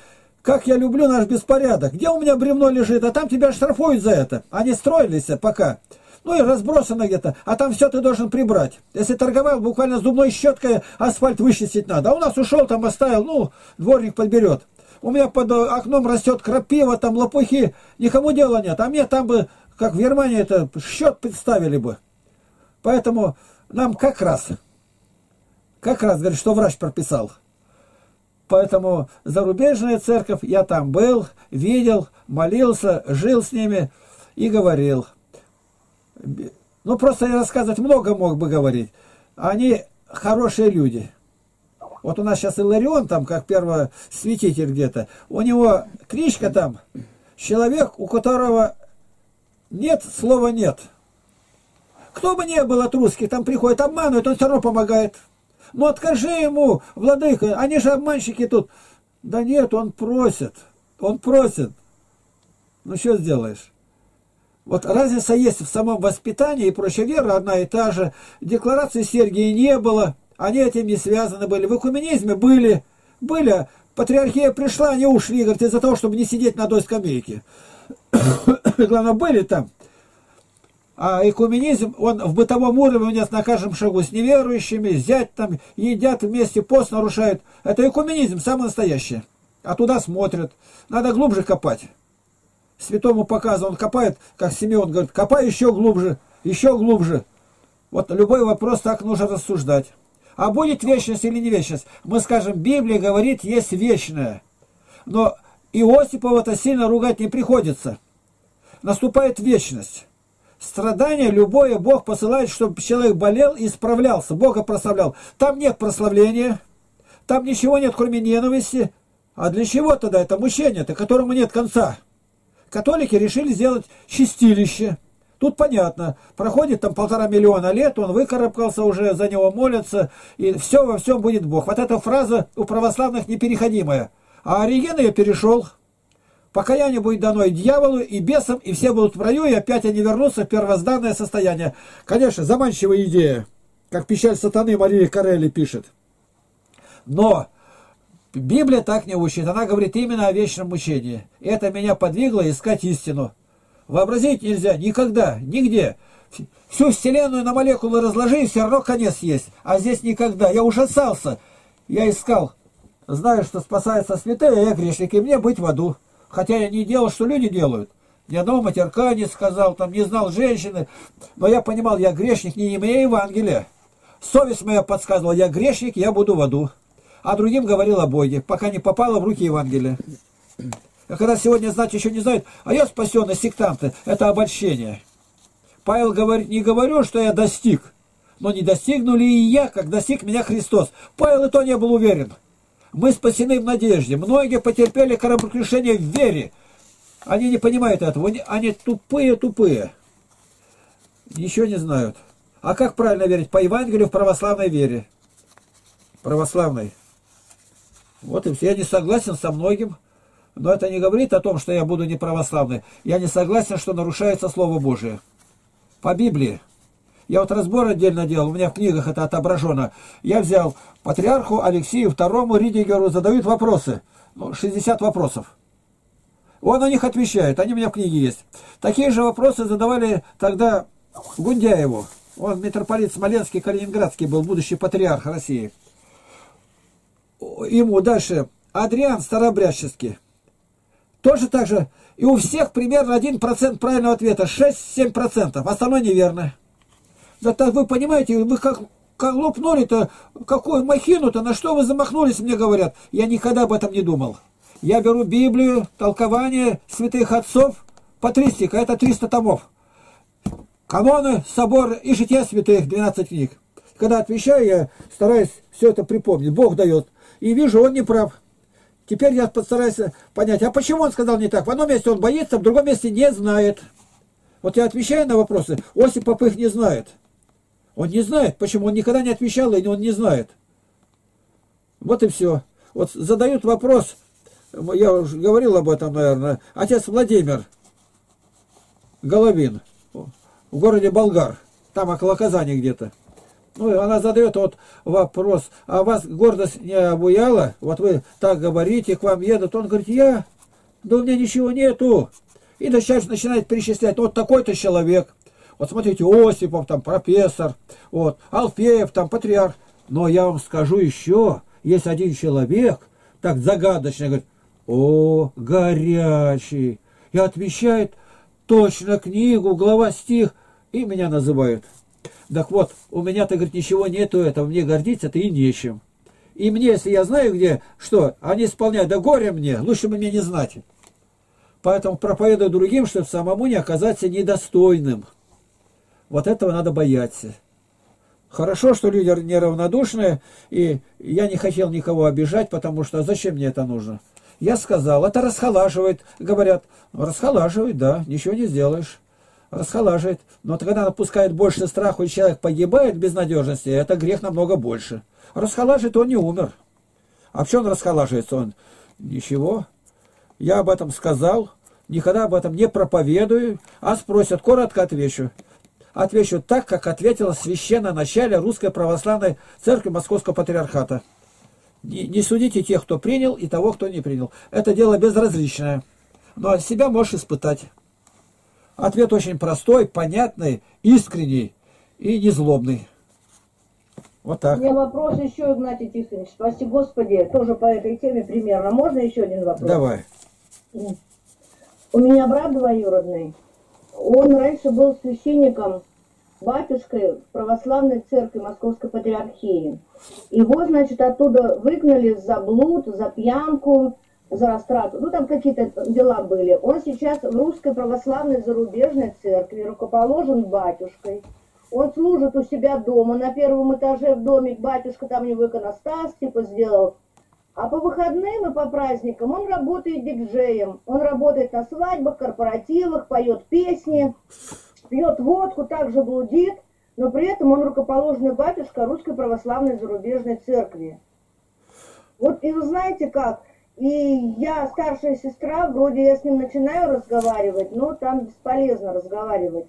как я люблю наш беспорядок. Где у меня бревно лежит, а там тебя штрафуют за это. Они строились пока. Ну и разбросано где-то, а там все ты должен прибрать. Если торговал, буквально зубной щеткой асфальт вычистить надо. А у нас ушел, там оставил, ну, дворник подберет. У меня под окном растет крапива, там лопухи, никому дела нет. А мне там бы как в Германии это счет представили бы. Поэтому нам как раз, как раз, говорит, что врач прописал. Поэтому зарубежная церковь, я там был, видел, молился, жил с ними и говорил. Ну, просто я рассказывать много мог бы говорить. Они хорошие люди. Вот у нас сейчас Иларион там, как первый святитель где-то. У него кличка там, человек, у которого нет, слова нет. Кто бы ни был от русских, там приходит, обманывает, он все равно помогает. Ну откажи ему, владыка, они же обманщики тут. Да нет, он просит, он просит. Ну что сделаешь? Вот разница есть в самом воспитании и прочее. Вера одна и та же. Декларации Сергия не было. Они этим не связаны были. В экуменизме были. Были. Патриархия пришла, они ушли. Говорит, из-за того, чтобы не сидеть на одной скамейке. [coughs] Главное, были там. А экуменизм, он в бытовом уровне на каждом шагу с неверующими, зять там, едят вместе, пост нарушают. Это экуменизм, самый настоящий. А туда смотрят. Надо глубже копать. Святому показу он копает, как Симеон говорит, копай еще глубже, еще глубже. Вот любой вопрос так нужно рассуждать. А будет вечность или не вечность? Мы скажем, Библия говорит, есть вечное. Но Иосипова-то сильно ругать не приходится. Наступает вечность. Страдание любое Бог посылает, чтобы человек болел и справлялся, Бога прославлял. Там нет прославления, там ничего нет, кроме ненависти. А для чего тогда это мучение-то, которому нет конца? Католики решили сделать чистилище. Тут понятно, проходит там полтора миллиона лет, он выкарабкался уже, за него молятся, и все во всем будет Бог. Вот эта фраза у православных непереходимая. А Ориген ее перешел. Покаяние будет дано и дьяволу, и бесам, и все будут в раю, и опять они вернутся в первозданное состояние. Конечно, заманчивая идея, как печаль сатаны Мария Карелли пишет. Но Библия так не учит, она говорит именно о вечном мучении. Это меня подвигло искать истину. Вообразить нельзя никогда, нигде. Всю вселенную на молекулы разложи, и все равно конец есть. А здесь никогда. Я ужасался. Я искал. Знаю, что спасается святые, а я грешник, и мне быть в аду. Хотя я не делал, что люди делают. Ни одного матерка не сказал, там не знал женщины. Но я понимал, я грешник, не имея Евангелия. Совесть моя подсказывала, я грешник, я буду в аду. А другим говорил о Боге, пока не попало в руки Евангелия. А когда сегодня знать еще не знают, а я спасенный сектанты, это обольщение. Павел говорит, не говорю, что я достиг, но не достигну ли и я, как достиг меня Христос. Павел и то не был уверен. Мы спасены в надежде. Многие потерпели кораблекрушение в вере. Они не понимают этого. Они тупые-тупые. Ничего не знают. А как правильно верить? По Евангелию в православной вере. Православной. Вот и все. Я не согласен со многим. Но это не говорит о том, что я буду неправославный. Я не согласен, что нарушается Слово Божие. По Библии. Я вот разбор отдельно делал, у меня в книгах это отображено. Я взял патриарху Алексею II Ридигеру, задают вопросы. Ну, 60 вопросов. Он на них отвечает, они у меня в книге есть. Такие же вопросы задавали тогда Гундяеву. Он митрополит Смоленский, Калининградский был, будущий патриарх России. Ему дальше Адриан Старобрядческий. Тоже так же. И у всех примерно 1% правильного ответа, 6-7%. Остальное неверно. Да так вы понимаете, вы как, как лопнули-то, какую махину-то, на что вы замахнулись, мне говорят. Я никогда об этом не думал. Я беру Библию, толкование святых отцов, патристика, это 300 томов. Каноны, собор и жития святых, 12 книг. Когда отвечаю, я стараюсь все это припомнить. Бог дает. И вижу, он не прав. Теперь я постараюсь понять, а почему он сказал не так? В одном месте он боится, в другом месте не знает. Вот я отвечаю на вопросы, Осипов их не знает. Он не знает, почему он никогда не отвечал, и он не знает. Вот и все. Вот задают вопрос, я уже говорил об этом, наверное, отец Владимир Головин в городе Болгар, там около Казани где-то. Ну, она задает вот вопрос, а вас гордость не обуяла? Вот вы так говорите, к вам едут. Он говорит, я? Да у меня ничего нету. И сейчас начинает перечислять, вот такой-то человек. Вот смотрите, Осипов, там, профессор, вот, Алфеев, там, патриарх. Но я вам скажу еще, есть один человек, так загадочно говорит, о, горячий. И отвечает точно книгу, глава стих, и меня называют. Так вот, у меня-то, говорит, ничего нету этого, мне гордиться-то и нечем. И мне, если я знаю, где, что, они исполняют, да горе мне, лучше бы мне не знать. Поэтому проповедую другим, чтобы самому не оказаться недостойным. Вот этого надо бояться. Хорошо, что люди неравнодушные, и я не хотел никого обижать, потому что зачем мне это нужно? Я сказал, это расхолаживает, говорят, расхолаживает, да, ничего не сделаешь расхолаживает. Но когда напускает больше страху, и человек погибает без надежности, это грех намного больше. Расхолаживает, он не умер. А в чем расхолаживается он? Ничего. Я об этом сказал, никогда об этом не проповедую, а спросят, коротко отвечу. Отвечу так, как ответила священное начале Русской Православной Церкви Московского Патриархата. Не, не судите тех, кто принял, и того, кто не принял. Это дело безразличное. Но себя можешь испытать. Ответ очень простой, понятный, искренний и незлобный. Вот так. У меня вопрос еще, Игнатий Тихонович. Спаси Господи, тоже по этой теме примерно. Можно еще один вопрос? Давай. У меня брат двоюродный. Он раньше был священником, батюшкой в православной церкви Московской Патриархии. Его, значит, оттуда выгнали за блуд, за пьянку, за растрату. Ну, там какие-то дела были. Он сейчас в русской православной зарубежной церкви рукоположен батюшкой. Он служит у себя дома на первом этаже в доме, батюшка там него иконостас типа сделал. А по выходным и по праздникам он работает диджеем. Он работает на свадьбах, корпоративах, поет песни, пьет водку, также блудит, но при этом он рукоположенный батюшка Русской Православной Зарубежной Церкви. Вот и вы знаете как, и я старшая сестра, вроде я с ним начинаю разговаривать, но там бесполезно разговаривать.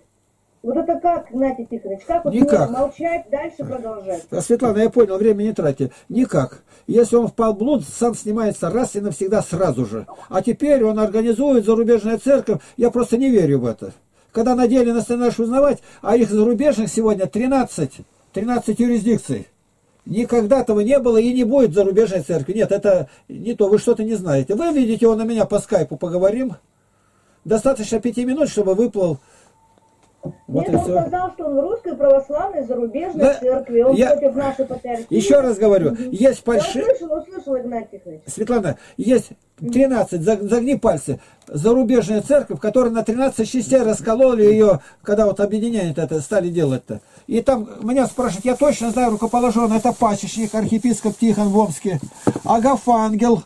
Вот это как, Игнатий Тихонович, как вот Никак. молчать, дальше продолжать? А, Светлана, я понял, время не тратьте. Никак. Если он впал в блуд, сам снимается раз и навсегда сразу же. А теперь он организует зарубежная церковь. Я просто не верю в это. Когда на деле начинаешь узнавать, а их зарубежных сегодня 13, 13 юрисдикций. Никогда этого не было и не будет зарубежной церкви. Нет, это не то, вы что-то не знаете. Вы видите его на меня по скайпу, поговорим. Достаточно пяти минут, чтобы выплыл. Вот Нет, он все. сказал, что он в русской православной зарубежной Да, церкви, он я- против нашей патриархии. Еще раз говорю, есть Я фальши... услышал, услышал, Игнатий Тихонович. Светлана, есть 13, заг- загни пальцы, зарубежная церковь, которая на 13 частей раскололи ее, когда вот объединение это стали делать-то. И там меня спрашивают, я точно знаю рукоположенный, это пасечник, архиепископ Тихон в Омске, Агафангел,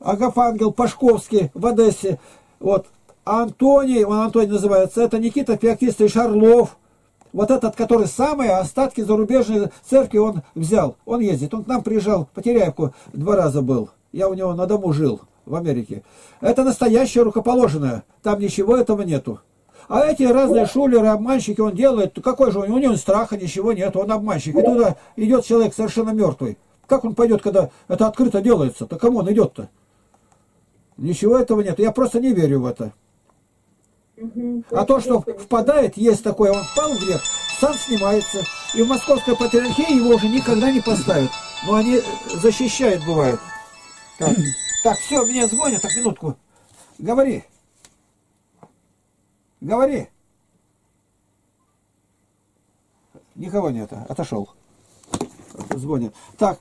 Агафангел Пашковский в Одессе, вот, Антоний, он Антоний называется, это Никита Феоктистович Орлов, вот этот, который самые остатки зарубежной церкви он взял. Он ездит. Он к нам приезжал, по Теряевку два раза был. Я у него на дому жил в Америке. Это настоящее рукоположенное. Там ничего этого нету. А эти разные шулеры, обманщики он делает. Какой же него? У него страха ничего нет. Он обманщик. И туда идет человек совершенно мертвый. Как он пойдет, когда это открыто делается? То кому он идет-то? Ничего этого нет. Я просто не верю в это. А то, что впадает, есть такое, он впал в грех, сам снимается. И в московской патриархии его уже никогда не поставят. Но они э, защищают, бывает. Так, [clears throat] так все, мне звонят, так, минутку. Говори. Говори. Никого нет, отошел. Звонят. Так,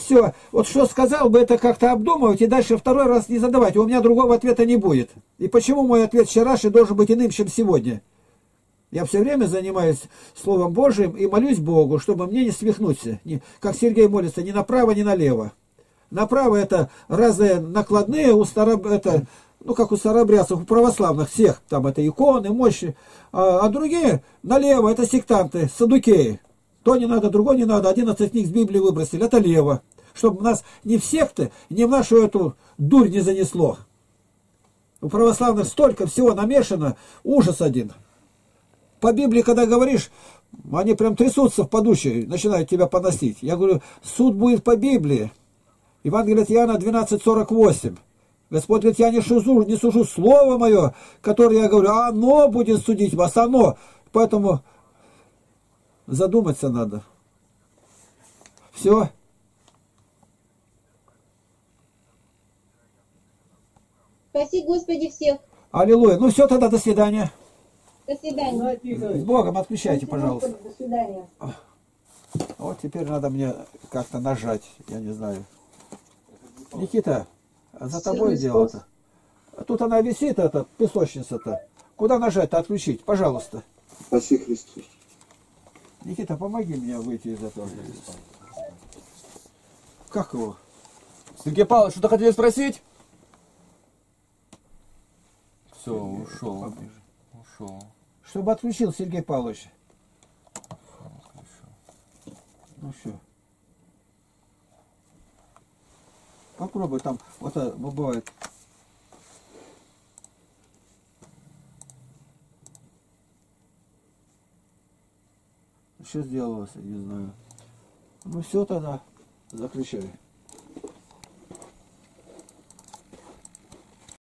все, вот что сказал бы, это как-то обдумывать и дальше второй раз не задавать. У меня другого ответа не будет. И почему мой ответ вчерашний должен быть иным, чем сегодня? Я все время занимаюсь Словом Божиим и молюсь Богу, чтобы мне не свихнуться. Не- как Сергей молится, ни направо, ни налево. Направо это разные накладные у староб... это, ну как у старобрядцев, у православных всех, там это иконы, мощи, а, а другие налево, это сектанты, садукеи. То не надо, другое не надо, 11 книг с Библии выбросили, это лево. Чтобы нас не в секты, не в нашу эту дурь не занесло. У православных столько всего намешано, ужас один. По Библии, когда говоришь, они прям трясутся в подуще, начинают тебя поносить. Я говорю, суд будет по Библии. Евангелие от Иоанна 12.48. Господь говорит, я не сужу, не сужу слово мое, которое я говорю, оно будет судить вас, оно. Поэтому задуматься надо. Все. Спаси Господи всех. Аллилуйя. Ну все тогда, до свидания. До свидания. С Богом отключайте, пожалуйста. До свидания. Вот теперь надо мне как-то нажать, я не знаю. Никита, а за тобой дело-то. А Тут она висит, эта песочница-то. Куда нажать-то отключить? Пожалуйста. Спаси Христос. Никита, помоги мне выйти из этого. Как его? Сергей Павлович, что-то хотели спросить? Все, ушел. Ушел. Чтобы отключил Сергей Павлович. Ну все. Попробуй там, вот это, бывает. Что сделалось, я не знаю. Ну все тогда, закричали.